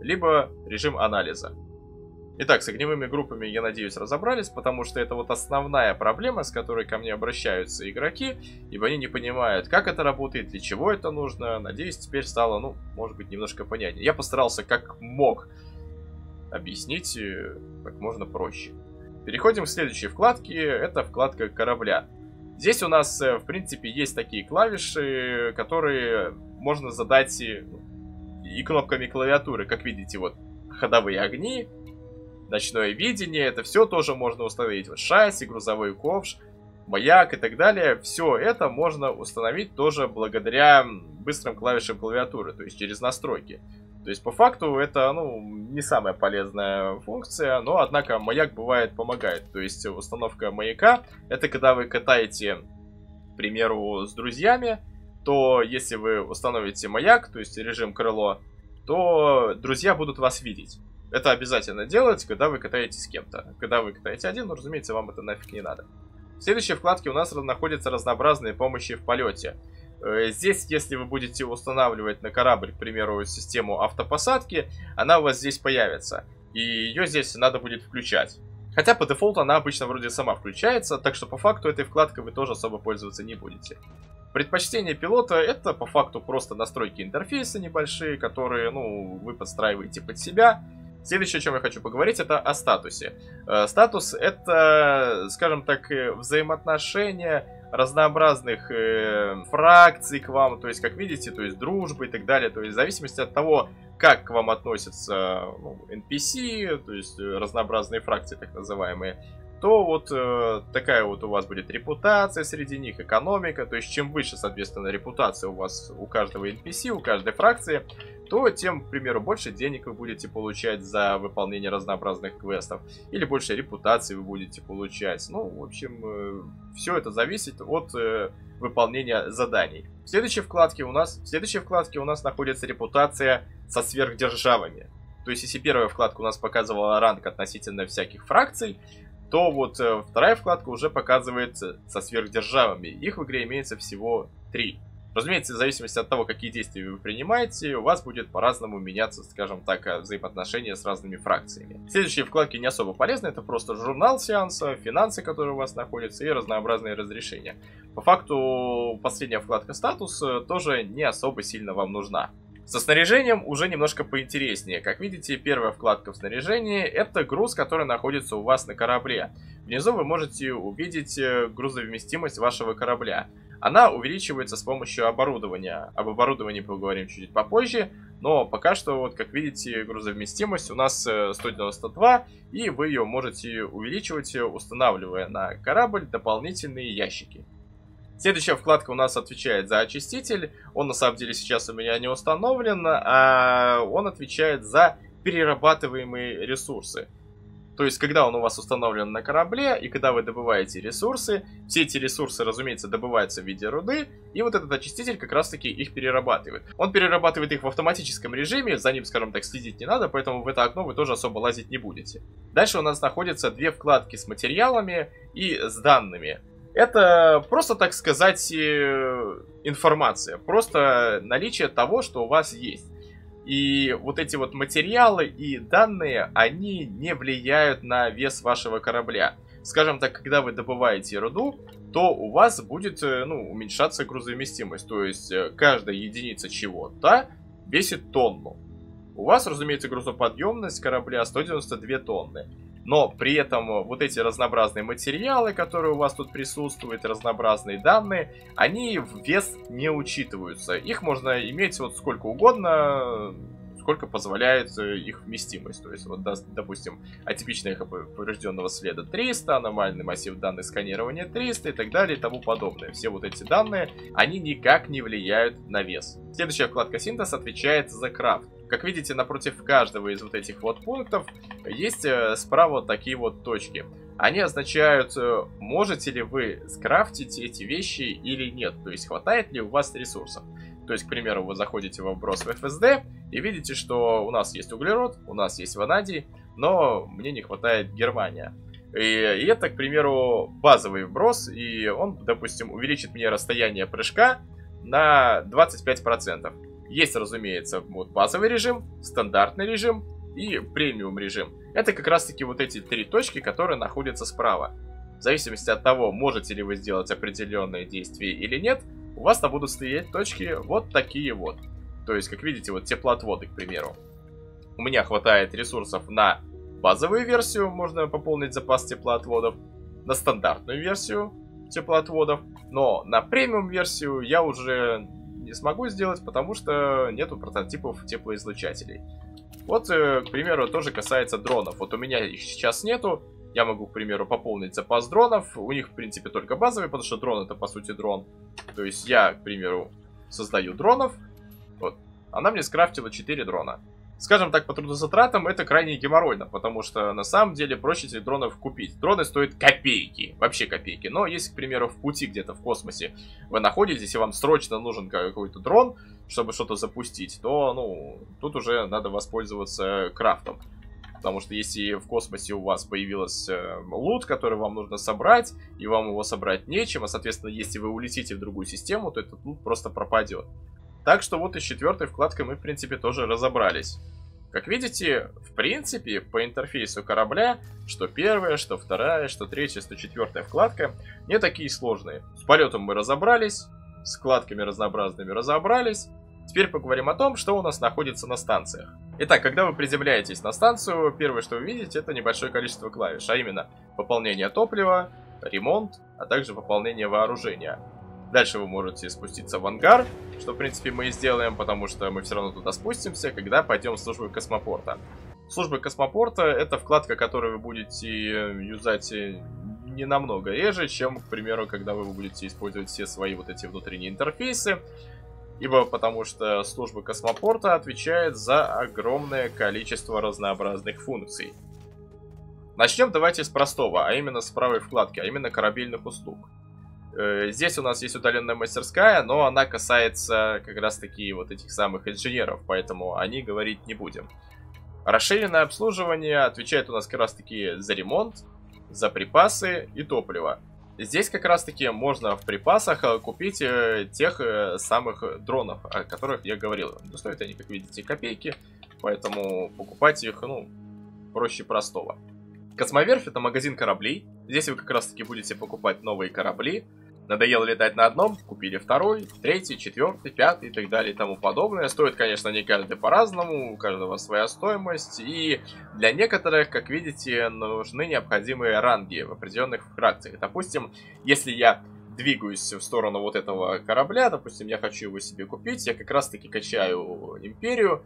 либо режим анализа. Итак, с огневыми группами, я надеюсь, разобрались, потому что это вот основная проблема, с которой ко мне обращаются игроки, ибо они не понимают, как это работает, для чего это нужно. Надеюсь, теперь стало, ну, может быть, немножко понятнее. Я постарался как мог объяснить э, как можно проще. Переходим к следующей вкладке, это вкладка корабля. Здесь у нас, э, в принципе, есть такие клавиши, которые можно задать и кнопками клавиатуры. Как видите, вот ходовые огни, ночное видение, это все тоже можно установить. Вот шасси, грузовой ковш, маяк и так далее. Все это можно установить тоже благодаря быстрым клавишам клавиатуры, то есть через настройки. То есть по факту это ну, не самая полезная функция, но однако маяк бывает помогает. То есть установка маяка это когда вы катаете, к примеру, с друзьями, то если вы установите маяк, то есть режим крыло, то друзья будут вас видеть. Это обязательно делать, когда вы катаетесь с кем-то. Когда вы катаете один, ну, разумеется, вам это нафиг не надо. В следующей вкладке у нас находятся разнообразные помощи в полете. Э, здесь, если вы будете устанавливать на корабль, к примеру, систему автопосадки, она у вас здесь появится. И ее здесь надо будет включать. Хотя по дефолту она обычно вроде сама включается, так что по факту этой вкладкой вы тоже особо пользоваться не будете. Предпочтение пилота это по факту просто настройки интерфейса небольшие, которые ну, вы подстраиваете под себя. Следующее, о чем я хочу поговорить, это о статусе. Э, статус это, скажем так, э, взаимоотношения разнообразных э, фракций к вам, то есть, как видите, то есть дружбы и так далее, то есть в зависимости от того, как к вам относятся ну, NPC, то есть разнообразные фракции так называемые, то вот э, такая вот у вас будет репутация среди них, экономика, то есть чем выше, соответственно, репутация у вас у каждого NPC, у каждой фракции, то тем, к примеру, больше денег вы будете получать за выполнение разнообразных квестов, или больше репутации вы будете получать. Ну, в общем, э, все это зависит от э, выполнения заданий. В следующей вкладке у нас, в следующей вкладке у нас находится репутация со сверхдержавами. То есть, если первая вкладка у нас показывала ранг относительно всяких фракций, то вот э, вторая вкладка уже показывает со сверхдержавами. Их в игре имеется всего три. Разумеется, в зависимости от того, какие действия вы принимаете, у вас будет по-разному меняться, скажем так, взаимоотношения с разными фракциями. Следующие вкладки не особо полезны, это просто журнал сеанса, финансы, которые у вас находятся, и разнообразные разрешения. По факту, последняя вкладка статус э, тоже не особо сильно вам нужна. Со снаряжением уже немножко поинтереснее. Как видите, первая вкладка в снаряжении это груз, который находится у вас на корабле. Внизу вы можете увидеть э, грузовместимость вашего корабля. Она увеличивается с помощью оборудования. Об оборудовании поговорим чуть попозже. Но пока что, вот как видите, грузовместимость у нас 192, э, и вы ее можете увеличивать, устанавливая на корабль дополнительные ящики. Следующая вкладка у нас отвечает за очиститель. Он на самом деле сейчас у меня не установлен, а он отвечает за перерабатываемые ресурсы. То есть, когда он у вас установлен на корабле, и когда вы добываете ресурсы, все эти ресурсы, разумеется, добываются в виде руды, и вот этот очиститель как раз-таки их перерабатывает. Он перерабатывает их в автоматическом режиме, за ним, скажем так, следить не надо, поэтому в это окно вы тоже особо лазить не будете. Дальше у нас находятся две вкладки с материалами и с данными. Это просто, так сказать, э, информация. Просто наличие того, что у вас есть. И вот эти вот материалы и данные, они не влияют на вес вашего корабля. Скажем так, когда вы добываете руду, то у вас будет э, ну, уменьшаться грузовместимость. То есть э, каждая единица чего-то весит тонну. У вас, разумеется, грузоподъемность корабля 192 тонны. Но при этом вот эти разнообразные материалы, которые у вас тут присутствуют, разнообразные данные, они в вес не учитываются. Их можно иметь вот сколько угодно, сколько позволяет э, их вместимость. То есть, вот, допустим, атипичное поврежденного следа 300, аномальный массив данных сканирования 300 и так далее и тому подобное. Все вот эти данные, они никак не влияют на вес. Следующая вкладка синтез отвечает за крафт. Как видите, напротив каждого из вот этих вот пунктов есть э, справа такие вот точки. Они означают, э, можете ли вы скрафтить эти вещи или нет. То есть, хватает ли у вас ресурсов. То есть, к примеру, вы заходите в вброс в FSD и видите, что у нас есть углерод, у нас есть ванадий, но мне не хватает германия. И, и это, к примеру, базовый вброс, и он, допустим, увеличит мне расстояние прыжка на 25%. Есть, разумеется, вот базовый режим, стандартный режим и премиум режим. Это как раз таки вот эти три точки, которые находятся справа. В зависимости от того, можете ли вы сделать определенные действия или нет, у вас там будут стоять точки вот такие вот. То есть, как видите, вот теплоотводы, к примеру. У меня хватает ресурсов на базовую версию, можно пополнить запас теплоотводов, на стандартную версию теплоотводов, но на премиум версию я уже не смогу сделать, потому что нету прототипов теплоизлучателей. Вот, э, к примеру, тоже касается дронов. Вот у меня их сейчас нету. Я могу, к примеру, пополнить запас дронов. У них, в принципе, только базовый, потому что дрон это, по сути, дрон. То есть я, к примеру, создаю дронов. Вот. Она мне скрафтила 4 дрона скажем так, по трудозатратам это крайне геморройно, потому что на самом деле проще этих дронов купить. Дроны стоят копейки, вообще копейки. Но если, к примеру, в пути где-то в космосе вы находитесь, и вам срочно нужен какой-то дрон, чтобы что-то запустить, то, ну, тут уже надо воспользоваться крафтом. Потому что если в космосе у вас появился э, лут, который вам нужно собрать, и вам его собрать нечем, а, соответственно, если вы улетите в другую систему, то этот лут просто пропадет. Так что вот и с четвертой вкладкой мы, в принципе, тоже разобрались. Как видите, в принципе, по интерфейсу корабля, что первая, что вторая, что третья, что четвертая вкладка, не такие сложные. С полетом мы разобрались, с вкладками разнообразными разобрались. Теперь поговорим о том, что у нас находится на станциях. Итак, когда вы приземляетесь на станцию, первое, что вы видите, это небольшое количество клавиш, а именно пополнение топлива, ремонт, а также пополнение вооружения. Дальше вы можете спуститься в ангар, что, в принципе, мы и сделаем, потому что мы все равно туда спустимся, когда пойдем в службу космопорта. Служба космопорта — это вкладка, которую вы будете юзать не намного реже, чем, к примеру, когда вы будете использовать все свои вот эти внутренние интерфейсы. Ибо потому что служба космопорта отвечает за огромное количество разнообразных функций. Начнем давайте с простого, а именно с правой вкладки, а именно корабельных услуг. Э, здесь у нас есть удаленная мастерская, но она касается как раз таки вот этих самых инженеров, поэтому о ней говорить не будем. Расширенное обслуживание отвечает у нас как раз таки за ремонт, за припасы и топливо. Здесь как раз таки можно в припасах э, купить э, тех самых дронов, о которых я говорил. Но стоят они, как видите, копейки, поэтому покупать их, ну, проще простого. Космоверфь это магазин кораблей. Здесь вы как раз таки будете покупать новые корабли. Надоело летать на одном, купили второй, третий, четвертый, пятый и так далее и тому подобное. Стоит, конечно, не каждый по-разному, у каждого своя стоимость. И для некоторых, как видите, нужны необходимые ранги в определенных фракциях. Допустим, если я двигаюсь в сторону вот этого корабля, допустим, я хочу его себе купить, я как раз таки качаю империю,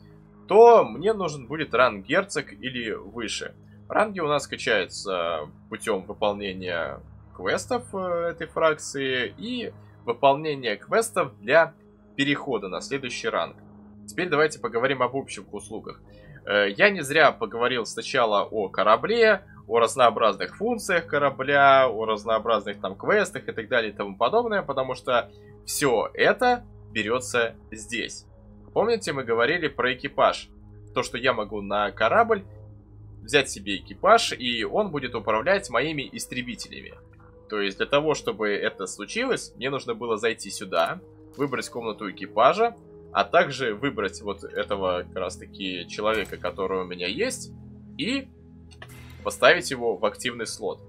то мне нужен будет ранг герцог или выше. Ранги у нас качаются путем выполнения квестов э, этой фракции и выполнения квестов для перехода на следующий ранг. Теперь давайте поговорим об общих услугах. Э, я не зря поговорил сначала о корабле, о разнообразных функциях корабля, о разнообразных там квестах и так далее и тому подобное, потому что все это берется здесь. Помните, мы говорили про экипаж? То, что я могу на корабль взять себе экипаж, и он будет управлять моими истребителями. То есть для того, чтобы это случилось, мне нужно было зайти сюда, выбрать комнату экипажа, а также выбрать вот этого как раз таки человека, который у меня есть, и поставить его в активный слот.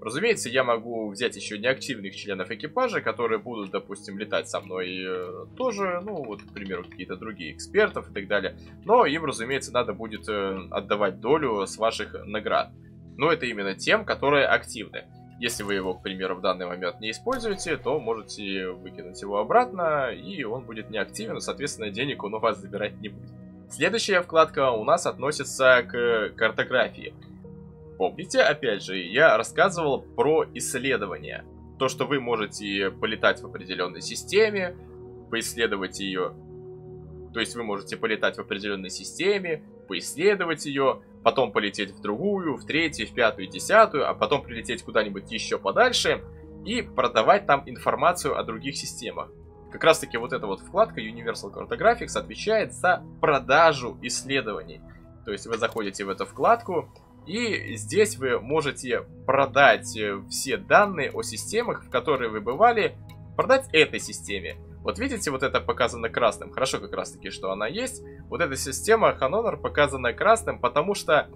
Разумеется, я могу взять еще неактивных членов экипажа, которые будут, допустим, летать со мной э, тоже, ну, вот, к примеру, какие-то другие экспертов и так далее. Но им, разумеется, надо будет э, отдавать долю с ваших наград. Но это именно тем, которые активны. Если вы его, к примеру, в данный момент не используете, то можете выкинуть его обратно, и он будет неактивен, соответственно, денег он у вас забирать не будет. Следующая вкладка у нас относится к картографии. Помните, опять же, я рассказывал про исследования. То, что вы можете полетать в определенной системе, поисследовать ее. То есть вы можете полетать в определенной системе, поисследовать ее, потом полететь в другую, в третью, в пятую, десятую, а потом прилететь куда-нибудь еще подальше и продавать там информацию о других системах. Как раз таки вот эта вот вкладка Universal Cartographics отвечает за продажу исследований. То есть вы заходите в эту вкладку, и здесь вы можете продать э, все данные о системах, в которые вы бывали, продать этой системе. Вот видите, вот это показано красным. Хорошо как раз таки, что она есть. Вот эта система Hanover показана красным, потому что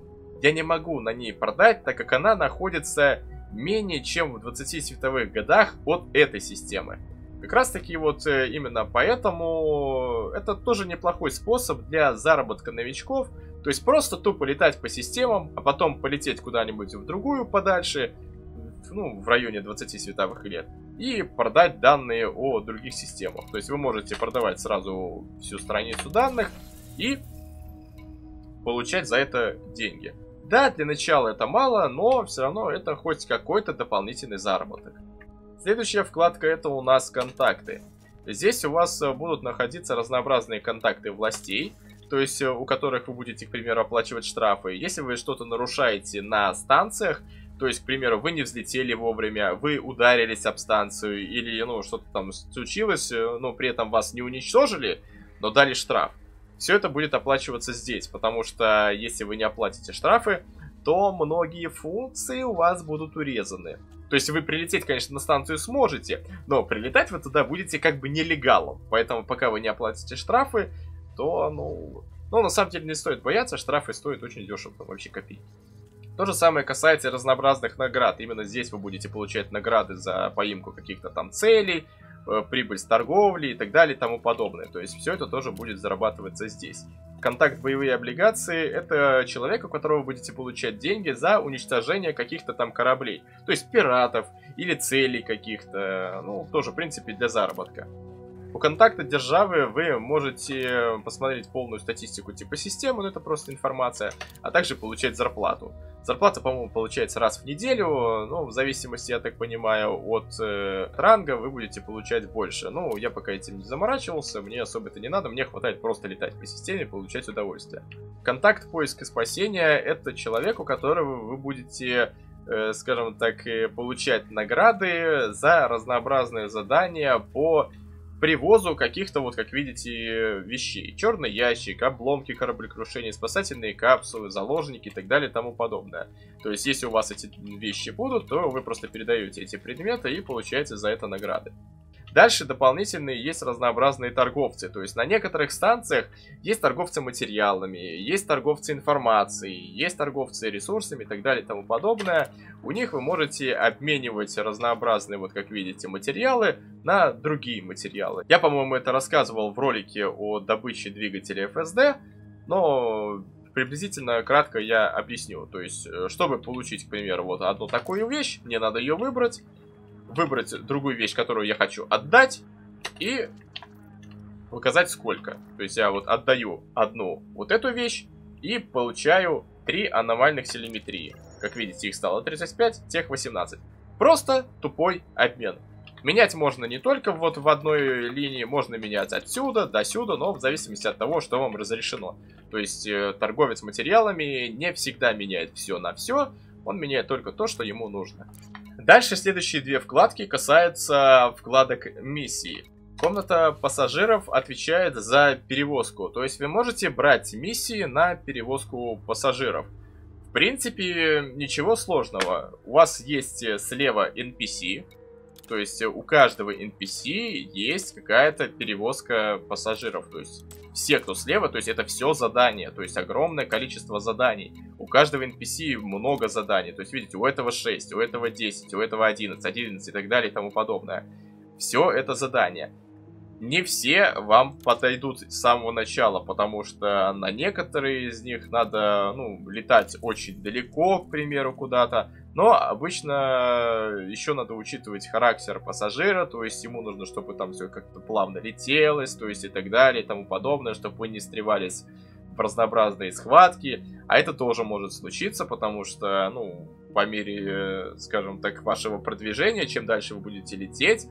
я не могу на ней продать, так как она находится менее чем в 20 световых годах от этой системы. Как раз таки вот э, именно поэтому это тоже неплохой способ для заработка новичков. То есть просто тупо летать по системам, а потом полететь куда-нибудь в другую подальше, ну, в районе 20 световых лет, и продать данные о других системах. То есть вы можете продавать сразу всю страницу данных и получать за это деньги. Да, для начала это мало, но все равно это хоть какой-то дополнительный заработок. Следующая вкладка это у нас контакты. Здесь у вас э, будут находиться разнообразные контакты властей, то есть э, у которых вы будете, к примеру, оплачивать штрафы. Если вы что-то нарушаете на станциях, то есть, к примеру, вы не взлетели вовремя, вы ударились об станцию или, ну, что-то там случилось, э, но при этом вас не уничтожили, но дали штраф. Все это будет оплачиваться здесь, потому что если вы не оплатите штрафы, то многие функции у вас будут урезаны. То есть вы прилететь, конечно, на станцию сможете, но прилетать вы туда будете как бы нелегалом. Поэтому пока вы не оплатите штрафы, то, ну... Ну, на самом деле не стоит бояться, штрафы стоят очень дешево, вообще копейки. То же самое касается разнообразных наград. Именно здесь вы будете получать награды за поимку каких-то там целей, э, прибыль с торговли и так далее и тому подобное. То есть все это тоже будет зарабатываться здесь. Контакт боевые облигации это человек, у которого вы будете получать деньги за уничтожение каких-то там кораблей. То есть пиратов или целей каких-то. Ну, тоже, в принципе, для заработка. У контакта державы вы можете посмотреть полную статистику типа системы, но это просто информация, а также получать зарплату. Зарплата, по-моему, получается раз в неделю, ну, в зависимости, я так понимаю, от э, ранга вы будете получать больше. Ну, я пока этим не заморачивался, мне особо это не надо, мне хватает просто летать по системе и получать удовольствие. Контакт, поиск и спасения — это человек, у которого вы будете э, скажем так, получать награды за разнообразные задания по привозу каких-то, вот как видите, вещей. Черный ящик, обломки кораблекрушения, спасательные капсулы, заложники и так далее и тому подобное. То есть, если у вас эти вещи будут, то вы просто передаете эти предметы и получаете за это награды. Дальше дополнительные есть разнообразные торговцы. То есть на некоторых станциях есть торговцы материалами, есть торговцы информацией, есть торговцы ресурсами и так далее и тому подобное. У них вы можете обменивать разнообразные, вот как видите, материалы на другие материалы. Я, по-моему, это рассказывал в ролике о добыче двигателя FSD, но приблизительно кратко я объясню. То есть, э, чтобы получить, к примеру, вот одну такую вещь, мне надо ее выбрать, выбрать другую вещь, которую я хочу отдать, и указать сколько. То есть я вот отдаю одну вот эту вещь и получаю 3 аномальных телеметрии. Как видите, их стало 35, тех 18. Просто тупой обмен. Менять можно не только вот в одной линии, можно менять отсюда до сюда, но в зависимости от того, что вам разрешено. То есть э, торговец материалами не всегда меняет все на все, он меняет только то, что ему нужно. Дальше следующие две вкладки касаются вкладок миссии. Комната пассажиров отвечает за перевозку, то есть вы можете брать миссии на перевозку пассажиров. В принципе, ничего сложного. У вас есть слева NPC, то есть у каждого NPC есть какая-то перевозка пассажиров. То есть все, кто слева, то есть это все задания. То есть огромное количество заданий. У каждого NPC много заданий. То есть видите, у этого 6, у этого 10, у этого 11, 11 и так далее и тому подобное. Все это задания не все вам подойдут с самого начала, потому что на некоторые из них надо ну, летать очень далеко, к примеру, куда-то. Но обычно еще надо учитывать характер пассажира, то есть ему нужно, чтобы там все как-то плавно летелось, то есть и так далее, и тому подобное, чтобы вы не стревались в разнообразные схватки. А это тоже может случиться, потому что, ну, по мере, скажем так, вашего продвижения, чем дальше вы будете лететь,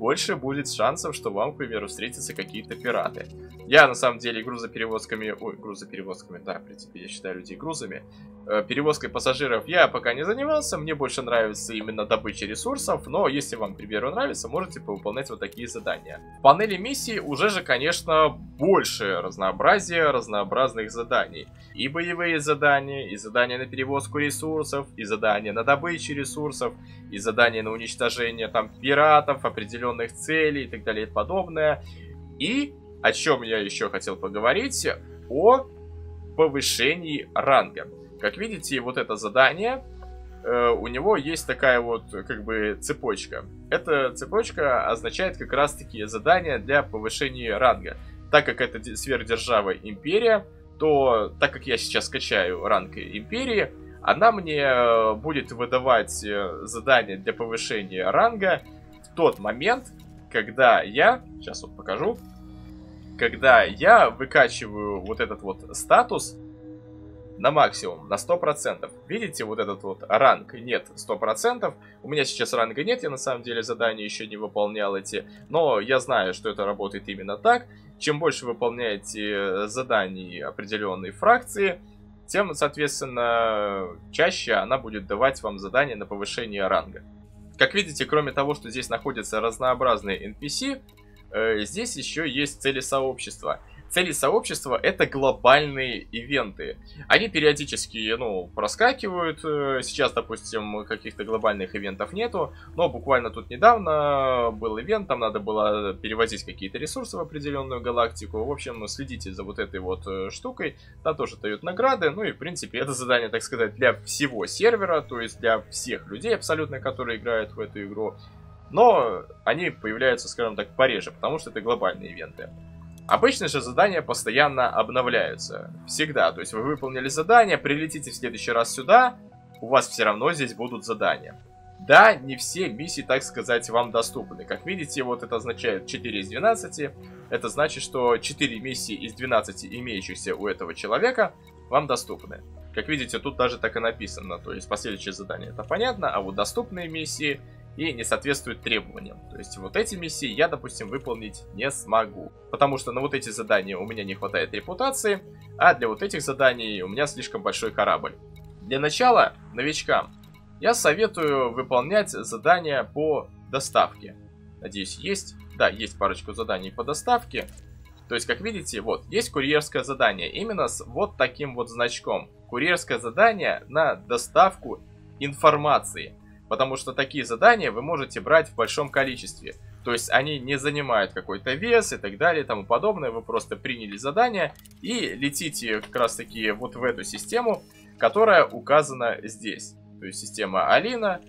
больше будет шансов, что вам, к примеру, встретятся какие-то пираты. Я, на самом деле, грузоперевозками... Ой, грузоперевозками, да, в принципе, я считаю людей грузами. Э, перевозкой пассажиров я пока не занимался, мне больше нравится именно добыча ресурсов, но если вам, к примеру, нравится, можете выполнять вот такие задания. В панели миссии уже же, конечно, больше разнообразия разнообразных заданий. И боевые задания, и задания на перевозку ресурсов, и задания на добычу ресурсов, и задания на уничтожение там пиратов, определенных целей и так далее и подобное. И о чем я еще хотел поговорить, о повышении ранга. Как видите, вот это задание, э, у него есть такая вот, как бы, цепочка. Эта цепочка означает как раз-таки задание для повышения ранга. Так как это сверхдержава Империя, то, так как я сейчас скачаю ранг Империи, она мне э, будет выдавать э, задание для повышения ранга в тот момент, когда я, сейчас вот покажу, когда я выкачиваю вот этот вот статус на максимум, на 100%. Видите, вот этот вот ранг нет 100%. У меня сейчас ранга нет, я на самом деле задания еще не выполнял эти. Но я знаю, что это работает именно так. Чем больше выполняете заданий определенной фракции, тем, соответственно, чаще она будет давать вам задания на повышение ранга. Как видите, кроме того, что здесь находятся разнообразные NPC, э, здесь еще есть цели сообщества. Цели сообщества это глобальные ивенты. Они периодически, ну, проскакивают. Э, сейчас, допустим, каких-то глобальных ивентов нету. Но буквально тут недавно был ивент, там надо было перевозить какие-то ресурсы в определенную галактику. В общем, следите за вот этой вот э, штукой. Там тоже дают награды. Ну и, в принципе, это задание, так сказать, для всего сервера. То есть для всех людей абсолютно, которые играют в эту игру. Но они появляются, скажем так, пореже, потому что это глобальные ивенты. Обычно же задания постоянно обновляются. Всегда. То есть вы выполнили задание, прилетите в следующий раз сюда, у вас все равно здесь будут задания. Да, не все миссии, так сказать, вам доступны. Как видите, вот это означает 4 из 12. Это значит, что 4 миссии из 12 имеющихся у этого человека вам доступны. Как видите, тут даже так и написано. То есть последующее задание это понятно, а вот доступные миссии и не соответствует требованиям. То есть вот эти миссии я, допустим, выполнить не смогу. Потому что на вот эти задания у меня не хватает репутации, а для вот этих заданий у меня слишком большой корабль. Для начала, новичкам, я советую выполнять задания по доставке. Надеюсь, есть? Да, есть парочку заданий по доставке. То есть, как видите, вот, есть курьерское задание. Именно с вот таким вот значком. Курьерское задание на доставку информации. Потому что такие задания вы можете брать в большом количестве. То есть они не занимают какой-то вес и так далее и тому подобное. Вы просто приняли задание и летите как раз таки вот в эту систему, которая указана здесь. То есть система Алина.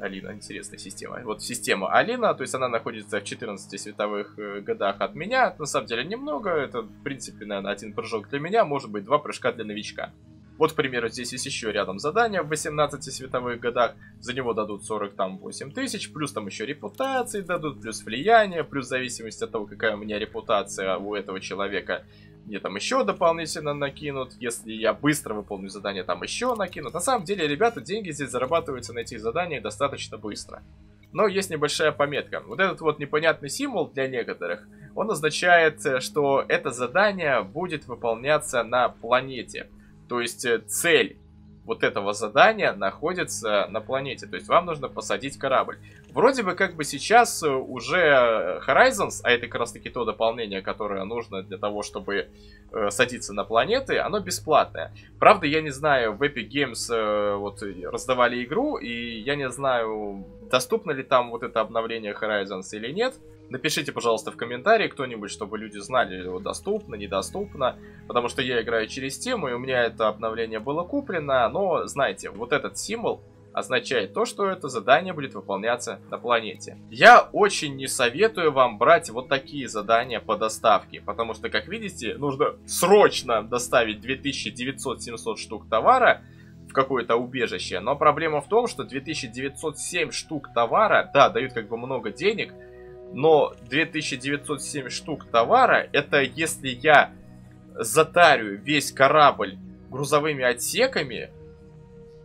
Алина, интересная система. Вот система Алина, то есть она находится в 14 световых э, годах от меня. На самом деле немного, это в принципе, наверное, один прыжок для меня, может быть два прыжка для новичка. Вот, к примеру, здесь есть еще рядом задание в 18 световых годах. За него дадут 48 тысяч, плюс там еще репутации дадут, плюс влияние, плюс в зависимости от того, какая у меня репутация у этого человека, мне там еще дополнительно накинут. Если я быстро выполню задание, там еще накинут. На самом деле, ребята, деньги здесь зарабатываются на этих заданиях достаточно быстро. Но есть небольшая пометка. Вот этот вот непонятный символ для некоторых, он означает, что это задание будет выполняться на планете. То есть э, цель вот этого задания находится на планете. То есть вам нужно посадить корабль. Вроде бы как бы сейчас э, уже Horizons, а это как раз таки то дополнение, которое нужно для того, чтобы э, садиться на планеты, оно бесплатное. Правда, я не знаю, в Epic Games э, вот раздавали игру, и я не знаю, доступно ли там вот это обновление Horizons или нет. Напишите, пожалуйста, в комментарии кто-нибудь, чтобы люди знали, доступно, недоступно. Потому что я играю через тему, и у меня это обновление было куплено. Но, знаете, вот этот символ означает то, что это задание будет выполняться на планете. Я очень не советую вам брать вот такие задания по доставке, потому что, как видите, нужно срочно доставить 2900-700 штук товара в какое-то убежище. Но проблема в том, что 2907 штук товара, да, дают как бы много денег, но 2907 штук товара, это если я затарю весь корабль грузовыми отсеками,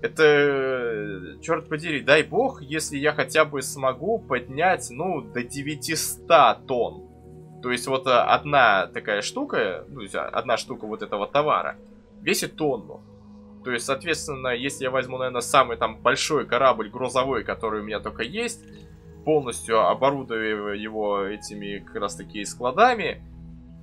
это, черт подери, дай бог, если я хотя бы смогу поднять, ну, до 900 тонн. То есть вот э, одна такая штука, ну, одна штука вот этого товара весит тонну. То есть, соответственно, если я возьму, наверное, самый там большой корабль грузовой, который у меня только есть, полностью оборудуя его этими как раз таки складами.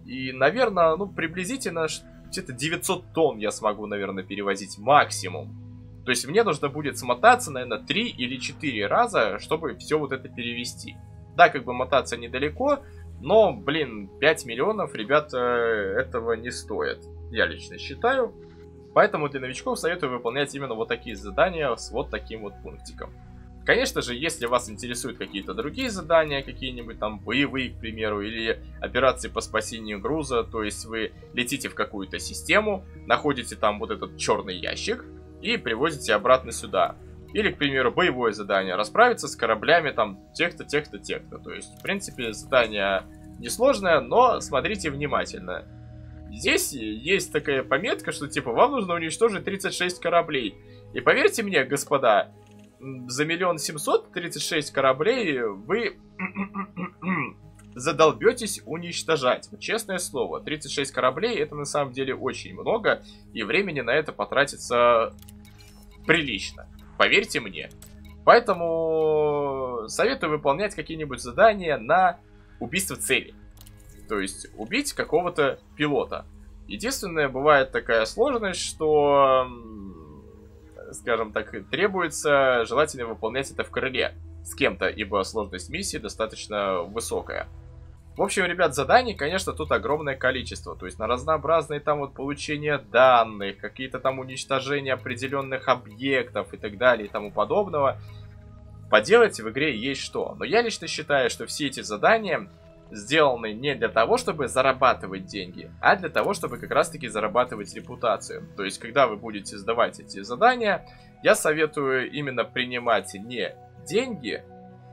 И, наверное, ну, приблизительно где-то 900 тонн я смогу, наверное, перевозить максимум. То есть мне нужно будет смотаться, наверное, 3 или 4 раза, чтобы все вот это перевести. Да, как бы мотаться недалеко, но, блин, 5 миллионов, ребята, этого не стоит. Я лично считаю. Поэтому для новичков советую выполнять именно вот такие задания с вот таким вот пунктиком. Конечно же, если вас интересуют какие-то другие задания, какие-нибудь там боевые, к примеру, или операции по спасению груза, то есть вы летите в какую-то систему, находите там вот этот черный ящик и привозите обратно сюда. Или, к примеру, боевое задание, расправиться с кораблями там тех-то, тех-то, тех-то. То есть, в принципе, задание несложное, но смотрите внимательно. Здесь есть такая пометка, что типа вам нужно уничтожить 36 кораблей. И поверьте мне, господа, за миллион семьсот тридцать шесть кораблей вы задолбетесь уничтожать. Честное слово, 36 кораблей это на самом деле очень много, и времени на это потратится прилично. Поверьте мне. Поэтому советую выполнять какие-нибудь задания на убийство цели. То есть убить какого-то пилота. Единственное, бывает такая сложность, что скажем так, требуется желательно выполнять это в крыле с кем-то, ибо сложность миссии достаточно высокая. В общем, ребят, заданий, конечно, тут огромное количество. То есть на разнообразные там вот получение данных, какие-то там уничтожения определенных объектов и так далее и тому подобного. Поделать в игре есть что. Но я лично считаю, что все эти задания сделаны не для того, чтобы зарабатывать деньги, а для того, чтобы как раз-таки зарабатывать репутацию. То есть, когда вы будете сдавать эти задания, я советую именно принимать не деньги,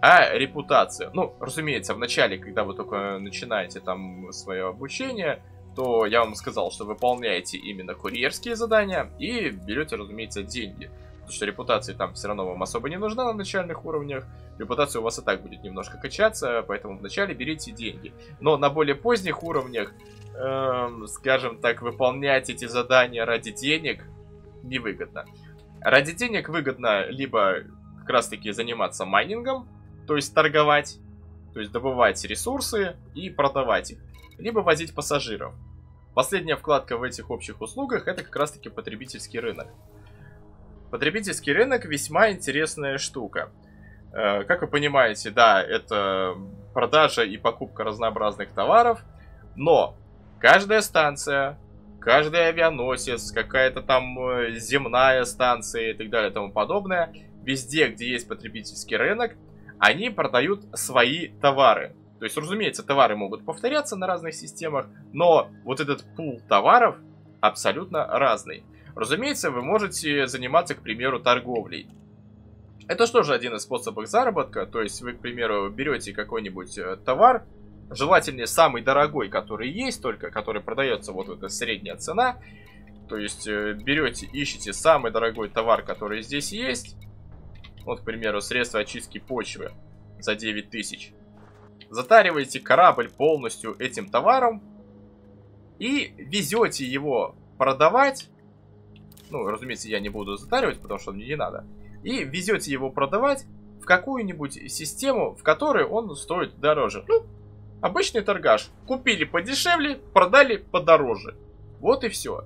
а репутацию. Ну, разумеется, в начале, когда вы только начинаете там свое обучение, то я вам сказал, что выполняете именно курьерские задания и берете, разумеется, деньги. Потому что репутация там все равно вам особо не нужна на начальных уровнях. Репутация у вас и так будет немножко качаться, поэтому вначале берите деньги. Но на более поздних уровнях, эм, скажем так, выполнять эти задания ради денег невыгодно. Ради денег выгодно либо как раз таки заниматься майнингом, то есть торговать, то есть добывать ресурсы и продавать их, либо возить пассажиров. Последняя вкладка в этих общих услугах это как раз таки потребительский рынок. Потребительский рынок весьма интересная штука. Э, как вы понимаете, да, это продажа и покупка разнообразных товаров, но каждая станция, каждый авианосец, какая-то там э, земная станция и так далее и тому подобное, везде, где есть потребительский рынок, они продают свои товары. То есть, разумеется, товары могут повторяться на разных системах, но вот этот пул товаров абсолютно разный. Разумеется, вы можете заниматься, к примеру, торговлей. Это что же один из способов заработка, то есть вы, к примеру, берете какой-нибудь э, товар, желательнее самый дорогой, который есть только, который продается вот эта средняя цена, то есть э, берете, ищете самый дорогой товар, который здесь есть, вот, к примеру, средство очистки почвы за 9000, затариваете корабль полностью этим товаром и везете его продавать, ну, разумеется, я не буду затаривать, потому что мне не надо, и везете его продавать в какую-нибудь систему, в которой он стоит дороже. Ну, обычный торгаш. Купили подешевле, продали подороже. Вот и все.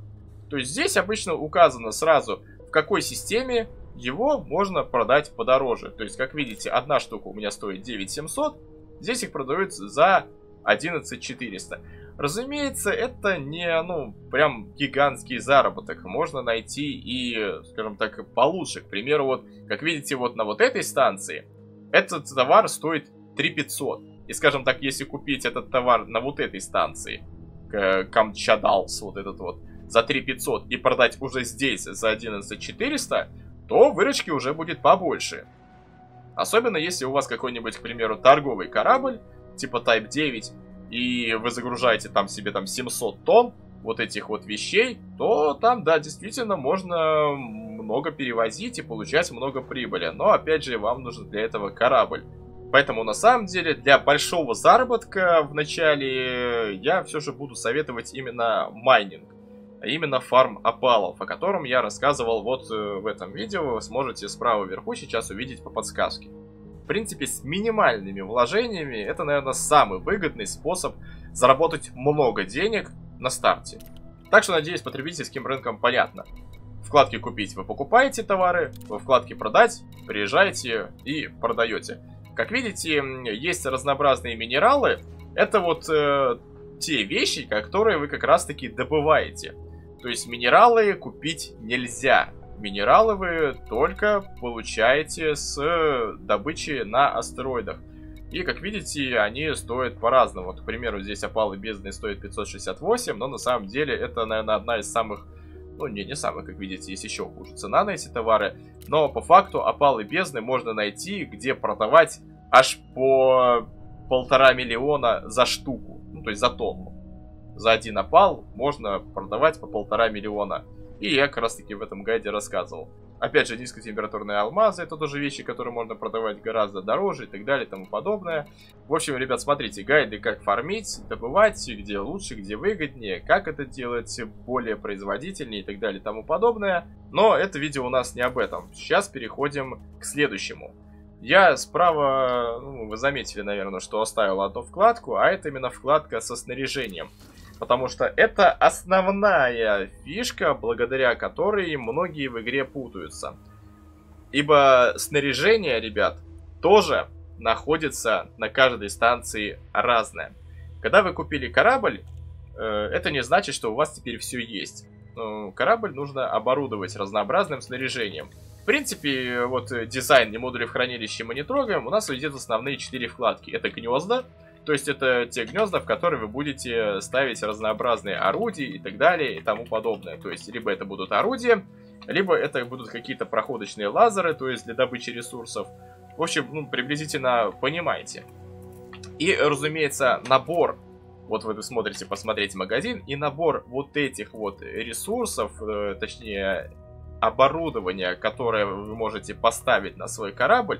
То есть здесь обычно указано сразу, в какой системе его можно продать подороже. То есть, как видите, одна штука у меня стоит 9700, здесь их продают за 11400. Разумеется, это не, ну, прям гигантский заработок. Можно найти и, скажем так, получше. К примеру, вот, как видите, вот на вот этой станции, этот товар стоит 3500. И, скажем так, если купить этот товар на вот этой станции, Камчадалс, вот этот вот, за 3500 и продать уже здесь за 11400, то выручки уже будет побольше. Особенно если у вас какой-нибудь, к примеру, торговый корабль, типа Type 9, и вы загружаете там себе там 700 тонн вот этих вот вещей, то там, да, действительно можно много перевозить и получать много прибыли. Но, опять же, вам нужен для этого корабль. Поэтому, на самом деле, для большого заработка в начале я все же буду советовать именно майнинг. А именно фарм опалов, о котором я рассказывал вот э, в этом видео. Вы сможете справа вверху сейчас увидеть по подсказке принципе, с минимальными вложениями это, наверное, самый выгодный способ заработать много денег на старте. Так что, надеюсь, потребительским рынком понятно. В вкладке «Купить» вы покупаете товары, во вкладке «Продать» приезжаете и продаете. Как видите, есть разнообразные минералы. Это вот э, те вещи, которые вы как раз-таки добываете. То есть минералы купить нельзя минералы вы только получаете с добычи на астероидах. И, как видите, они стоят по-разному. Вот, к примеру, здесь опалы бездны стоят 568, но на самом деле это, наверное, одна из самых... Ну, не, не самых, как видите, есть еще хуже цена на эти товары. Но, по факту, опалы бездны можно найти, где продавать аж по полтора миллиона за штуку. Ну, то есть за тонну. За один опал можно продавать по полтора миллиона. И я как раз таки в этом гайде рассказывал. Опять же, низкотемпературные алмазы, это тоже вещи, которые можно продавать гораздо дороже и так далее и тому подобное. В общем, ребят, смотрите, гайды, как фармить, добывать, где лучше, где выгоднее, как это делать более производительнее и так далее и тому подобное. Но это видео у нас не об этом. Сейчас переходим к следующему. Я справа, ну, вы заметили, наверное, что оставил одну вкладку, а это именно вкладка со снаряжением. Потому что это основная фишка, благодаря которой многие в игре путаются. Ибо снаряжение, ребят, тоже находится на каждой станции разное. Когда вы купили корабль, э, это не значит, что у вас теперь все есть. Ну, корабль нужно оборудовать разнообразным снаряжением. В принципе, вот дизайн и модули в хранилище мы не трогаем. У нас идет основные четыре вкладки. Это гнезда, то есть это те гнезда, в которые вы будете ставить разнообразные орудия и так далее и тому подобное. То есть либо это будут орудия, либо это будут какие-то проходочные лазеры, то есть для добычи ресурсов. В общем, ну, приблизительно понимаете. И, разумеется, набор, вот вы смотрите посмотреть магазин, и набор вот этих вот ресурсов, э, точнее, оборудования, которое вы можете поставить на свой корабль,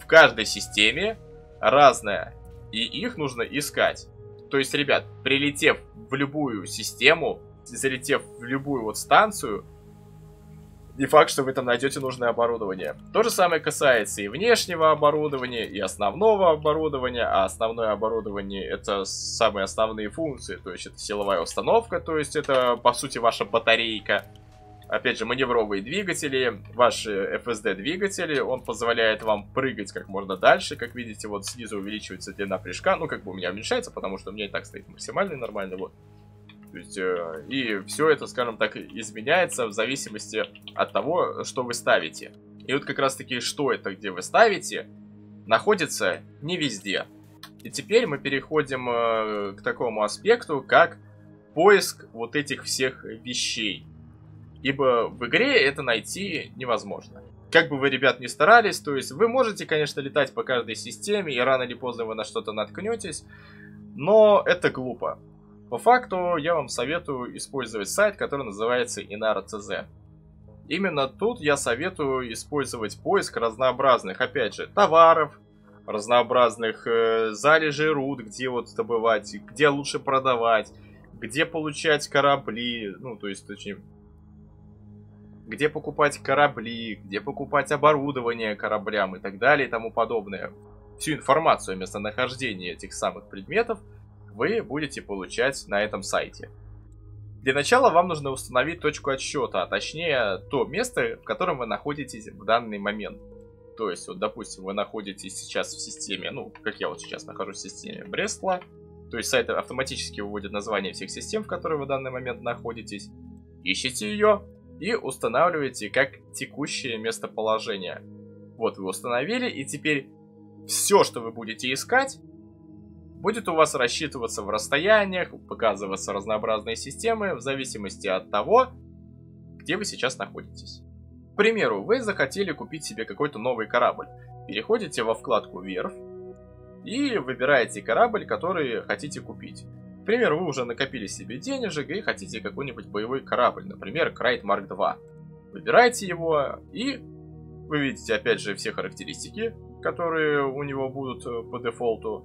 в каждой системе разное и их нужно искать. То есть, ребят, прилетев в любую систему, залетев в любую вот станцию, не факт, что вы там найдете нужное оборудование. То же самое касается и внешнего оборудования, и основного оборудования. А основное оборудование это самые основные функции. То есть это силовая установка, то есть это по сути ваша батарейка. Опять же, маневровые двигатели, ваш FSD-двигатель, он позволяет вам прыгать как можно дальше, как видите, вот снизу увеличивается длина прыжка, ну, как бы у меня уменьшается, потому что у меня и так стоит максимальный нормальный, вот. То есть, э, и все это, скажем так, изменяется в зависимости от того, что вы ставите. И вот как раз таки, что это, где вы ставите, находится не везде. И теперь мы переходим э, к такому аспекту, как поиск вот этих всех вещей. Ибо в игре это найти невозможно. Как бы вы, ребят, не старались, то есть вы можете, конечно, летать по каждой системе, и рано или поздно вы на что-то наткнетесь, но это глупо. По факту я вам советую использовать сайт, который называется Inara.cz. Именно тут я советую использовать поиск разнообразных, опять же, товаров, разнообразных э, залежей руд, где вот добывать, где лучше продавать, где получать корабли, ну, то есть, точнее, где покупать корабли, где покупать оборудование кораблям и так далее и тому подобное. Всю информацию о местонахождении этих самых предметов вы будете получать на этом сайте. Для начала вам нужно установить точку отсчета, а точнее то место, в котором вы находитесь в данный момент. То есть, вот, допустим, вы находитесь сейчас в системе, ну, как я вот сейчас нахожусь в системе Брестла, то есть сайт автоматически выводит название всех систем, в которых вы в данный момент находитесь. Ищите ее и устанавливаете как текущее местоположение. Вот вы установили, и теперь все, что вы будете искать, будет у вас рассчитываться в расстояниях, показываться разнообразные системы в зависимости от того, где вы сейчас находитесь. К примеру, вы захотели купить себе какой-то новый корабль. Переходите во вкладку «Верфь» и выбираете корабль, который хотите купить. К примеру, вы уже накопили себе денежек и хотите какой-нибудь боевой корабль, например, Крайт Марк 2. Выбираете его и вы видите опять же все характеристики, которые у него будут э, по дефолту.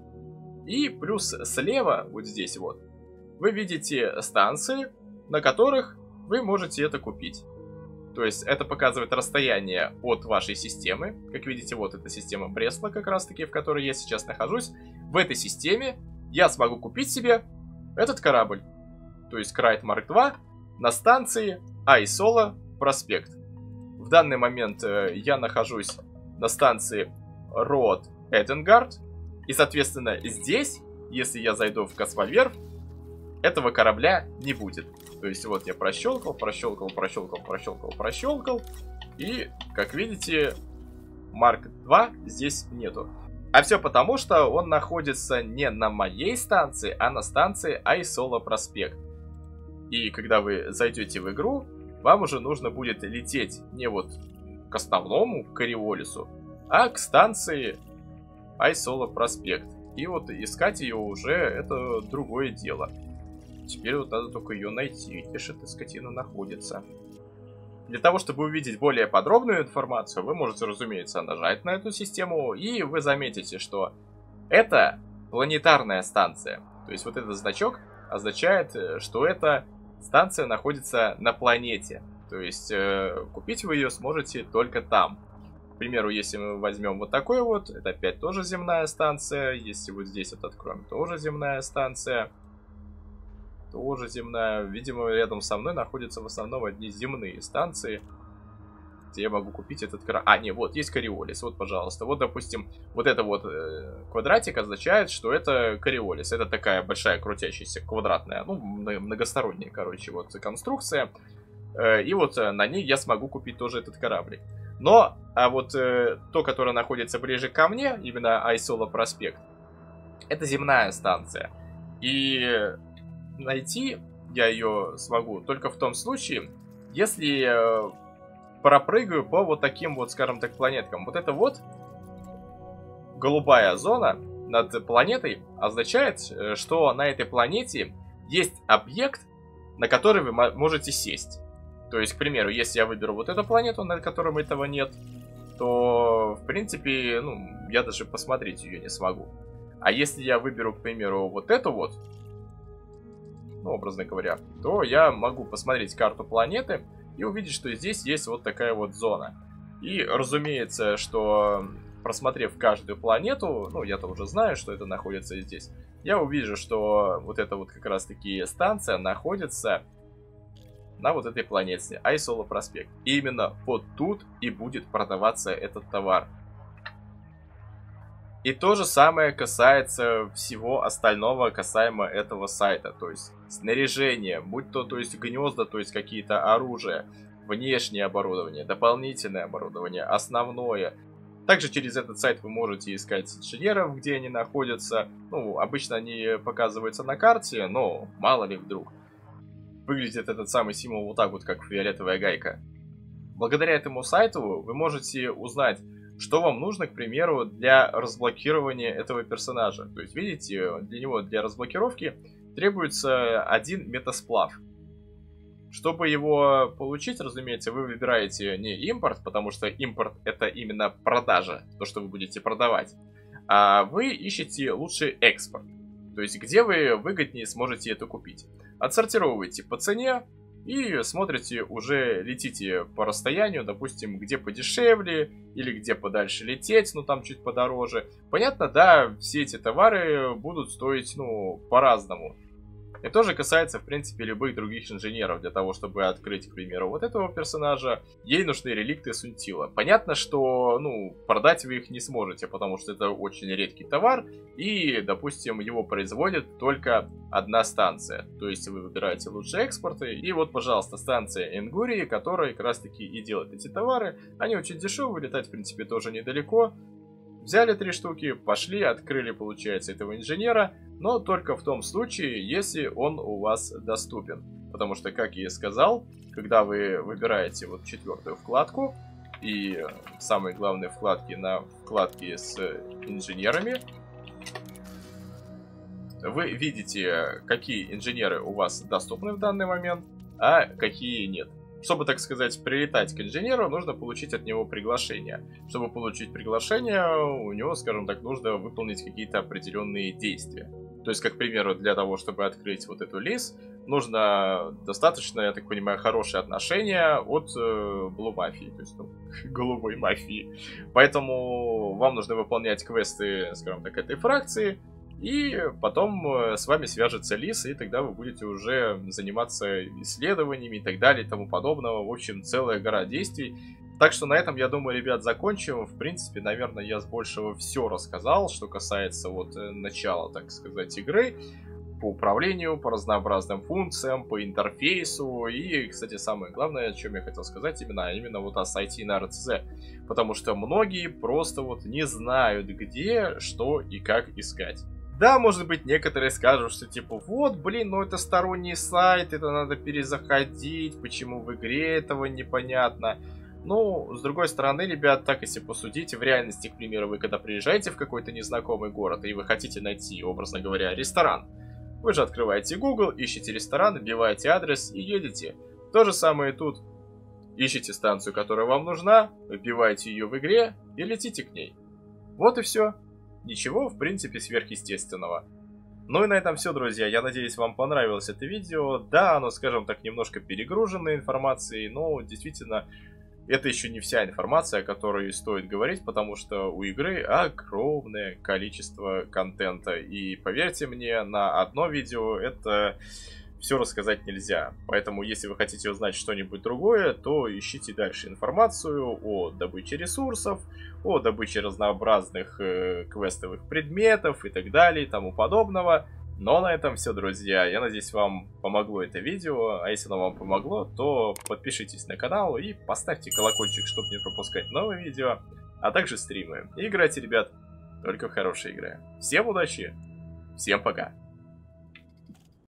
И плюс слева, вот здесь вот, вы видите станции, на которых вы можете это купить. То есть это показывает расстояние от вашей системы. Как видите, вот эта система Бресла как раз таки, в которой я сейчас нахожусь. В этой системе я смогу купить себе этот корабль. То есть Крайт Марк 2 на станции Айсола Проспект. В данный момент э, я нахожусь на станции Род Эденгард. И, соответственно, здесь, если я зайду в Космоверф, этого корабля не будет. То есть вот я прощелкал, прощелкал, прощелкал, прощелкал, прощелкал. И, как видите, Марк 2 здесь нету. А все потому, что он находится не на моей станции, а на станции Айсола Проспект. И когда вы зайдете в игру, вам уже нужно будет лететь не вот к основному Кориолису, а к станции Айсола проспект. И вот искать ее уже это другое дело. Теперь вот надо только ее найти, где же эта скотина находится. Для того, чтобы увидеть более подробную информацию, вы можете, разумеется, нажать на эту систему, и вы заметите, что это планетарная станция. То есть вот этот значок означает, э, что эта станция находится на планете. То есть э, купить вы ее сможете только там примеру, если мы возьмем вот такой вот, это опять тоже земная станция. Если вот здесь вот откроем, тоже земная станция. Тоже земная. Видимо, рядом со мной находятся в основном одни земные станции, где я могу купить этот корабль. А, не, вот, есть Кориолис, вот, пожалуйста. Вот, допустим, вот это вот э, квадратик означает, что это Кориолис. Это такая большая крутящаяся квадратная, ну, многосторонняя, короче, вот конструкция. Э, и вот э, на ней я смогу купить тоже этот корабль. Но, а вот э, то, которое находится ближе ко мне, именно Айсола проспект, это земная станция. И найти я ее смогу только в том случае, если э, пропрыгаю по вот таким вот, скажем так, планеткам. Вот это вот голубая зона над планетой означает, э, что на этой планете есть объект, на который вы можете сесть. То есть, к примеру, если я выберу вот эту планету, на котором этого нет, то, в принципе, ну, я даже посмотреть ее не смогу. А если я выберу, к примеру, вот эту вот, ну, образно говоря, то я могу посмотреть карту планеты и увидеть, что здесь есть вот такая вот зона. И, разумеется, что просмотрев каждую планету, ну, я-то уже знаю, что это находится здесь, я увижу, что вот эта вот как раз-таки станция находится на вот этой планете, Айсола проспект. И именно вот тут и будет продаваться этот товар. И то же самое касается всего остального касаемо этого сайта. То есть снаряжение, будь то, то есть гнезда, то есть какие-то оружия, внешнее оборудование, дополнительное оборудование, основное. Также через этот сайт вы можете искать инженеров, где они находятся. Ну, обычно они показываются на карте, но мало ли вдруг. Выглядит этот самый символ вот так вот, как фиолетовая гайка. Благодаря этому сайту вы можете узнать что вам нужно, к примеру, для разблокирования этого персонажа. То есть, видите, для него, для разблокировки требуется один метасплав. Чтобы его получить, разумеется, вы выбираете не импорт, потому что импорт это именно продажа, то, что вы будете продавать, а вы ищете лучший экспорт. То есть, где вы выгоднее сможете это купить. Отсортировываете по цене, и смотрите, уже летите по расстоянию, допустим, где подешевле или где подальше лететь, ну там чуть подороже. Понятно, да, все эти товары будут стоить, ну, по-разному. И тоже касается, в принципе, любых других инженеров. Для того, чтобы открыть, к примеру, вот этого персонажа, ей нужны реликты Сунтила. Понятно, что, ну, продать вы их не сможете, потому что это очень редкий товар, и, допустим, его производит только одна станция. То есть вы выбираете лучшие экспорты, и вот, пожалуйста, станция Энгурии, которая как раз-таки и делает эти товары. Они очень дешевые, летать, в принципе, тоже недалеко. Взяли три штуки, пошли, открыли, получается, этого инженера, но только в том случае, если он у вас доступен. Потому что, как я и сказал, когда вы выбираете вот четвертую вкладку, и самые главные вкладки на вкладке с инженерами, вы видите, какие инженеры у вас доступны в данный момент, а какие нет. Чтобы, так сказать, прилетать к инженеру, нужно получить от него приглашение. Чтобы получить приглашение, у него, скажем так, нужно выполнить какие-то определенные действия. То есть, как, к примеру, для того, чтобы открыть вот эту лис, нужно достаточно, я так понимаю, хорошие отношения от э, Blue Mafia, то есть, ну, голубой мафии. Поэтому вам нужно выполнять квесты, скажем так, этой фракции, и потом э, с вами свяжется лис, и тогда вы будете уже заниматься исследованиями и так далее и тому подобного. В общем, целая гора действий. Так что на этом, я думаю, ребят, закончим. В принципе, наверное, я с большего все рассказал, что касается вот э, начала, так сказать, игры по управлению, по разнообразным функциям, по интерфейсу и, кстати, самое главное, о чем я хотел сказать, именно, именно вот о сайте на RCZ. Потому что многие просто вот не знают, где, что и как искать. Да, может быть, некоторые скажут, что типа, вот, блин, ну это сторонний сайт, это надо перезаходить, почему в игре этого непонятно. Ну, с другой стороны, ребят, так если посудить, в реальности, к примеру, вы когда приезжаете в какой-то незнакомый город, и вы хотите найти, образно говоря, ресторан, вы же открываете Google, ищете ресторан, вбиваете адрес и едете. То же самое и тут. Ищите станцию, которая вам нужна, вбиваете ее в игре и летите к ней. Вот и все. Ничего, в принципе, сверхъестественного. Ну и на этом все, друзья. Я надеюсь, вам понравилось это видео. Да, оно, скажем так, немножко перегружено информацией, но действительно, это еще не вся информация, о которой стоит говорить, потому что у игры огромное количество контента. И поверьте мне, на одно видео это все рассказать нельзя. Поэтому, если вы хотите узнать что-нибудь другое, то ищите дальше информацию о добыче ресурсов, о добыче разнообразных э, квестовых предметов и так далее и тому подобного. Но на этом все, друзья. Я надеюсь, вам помогло это видео. А если оно вам помогло, то подпишитесь на канал и поставьте колокольчик, чтобы не пропускать новые видео, а также стримы. И играйте, ребят, только в хорошие игры. Всем удачи, всем пока.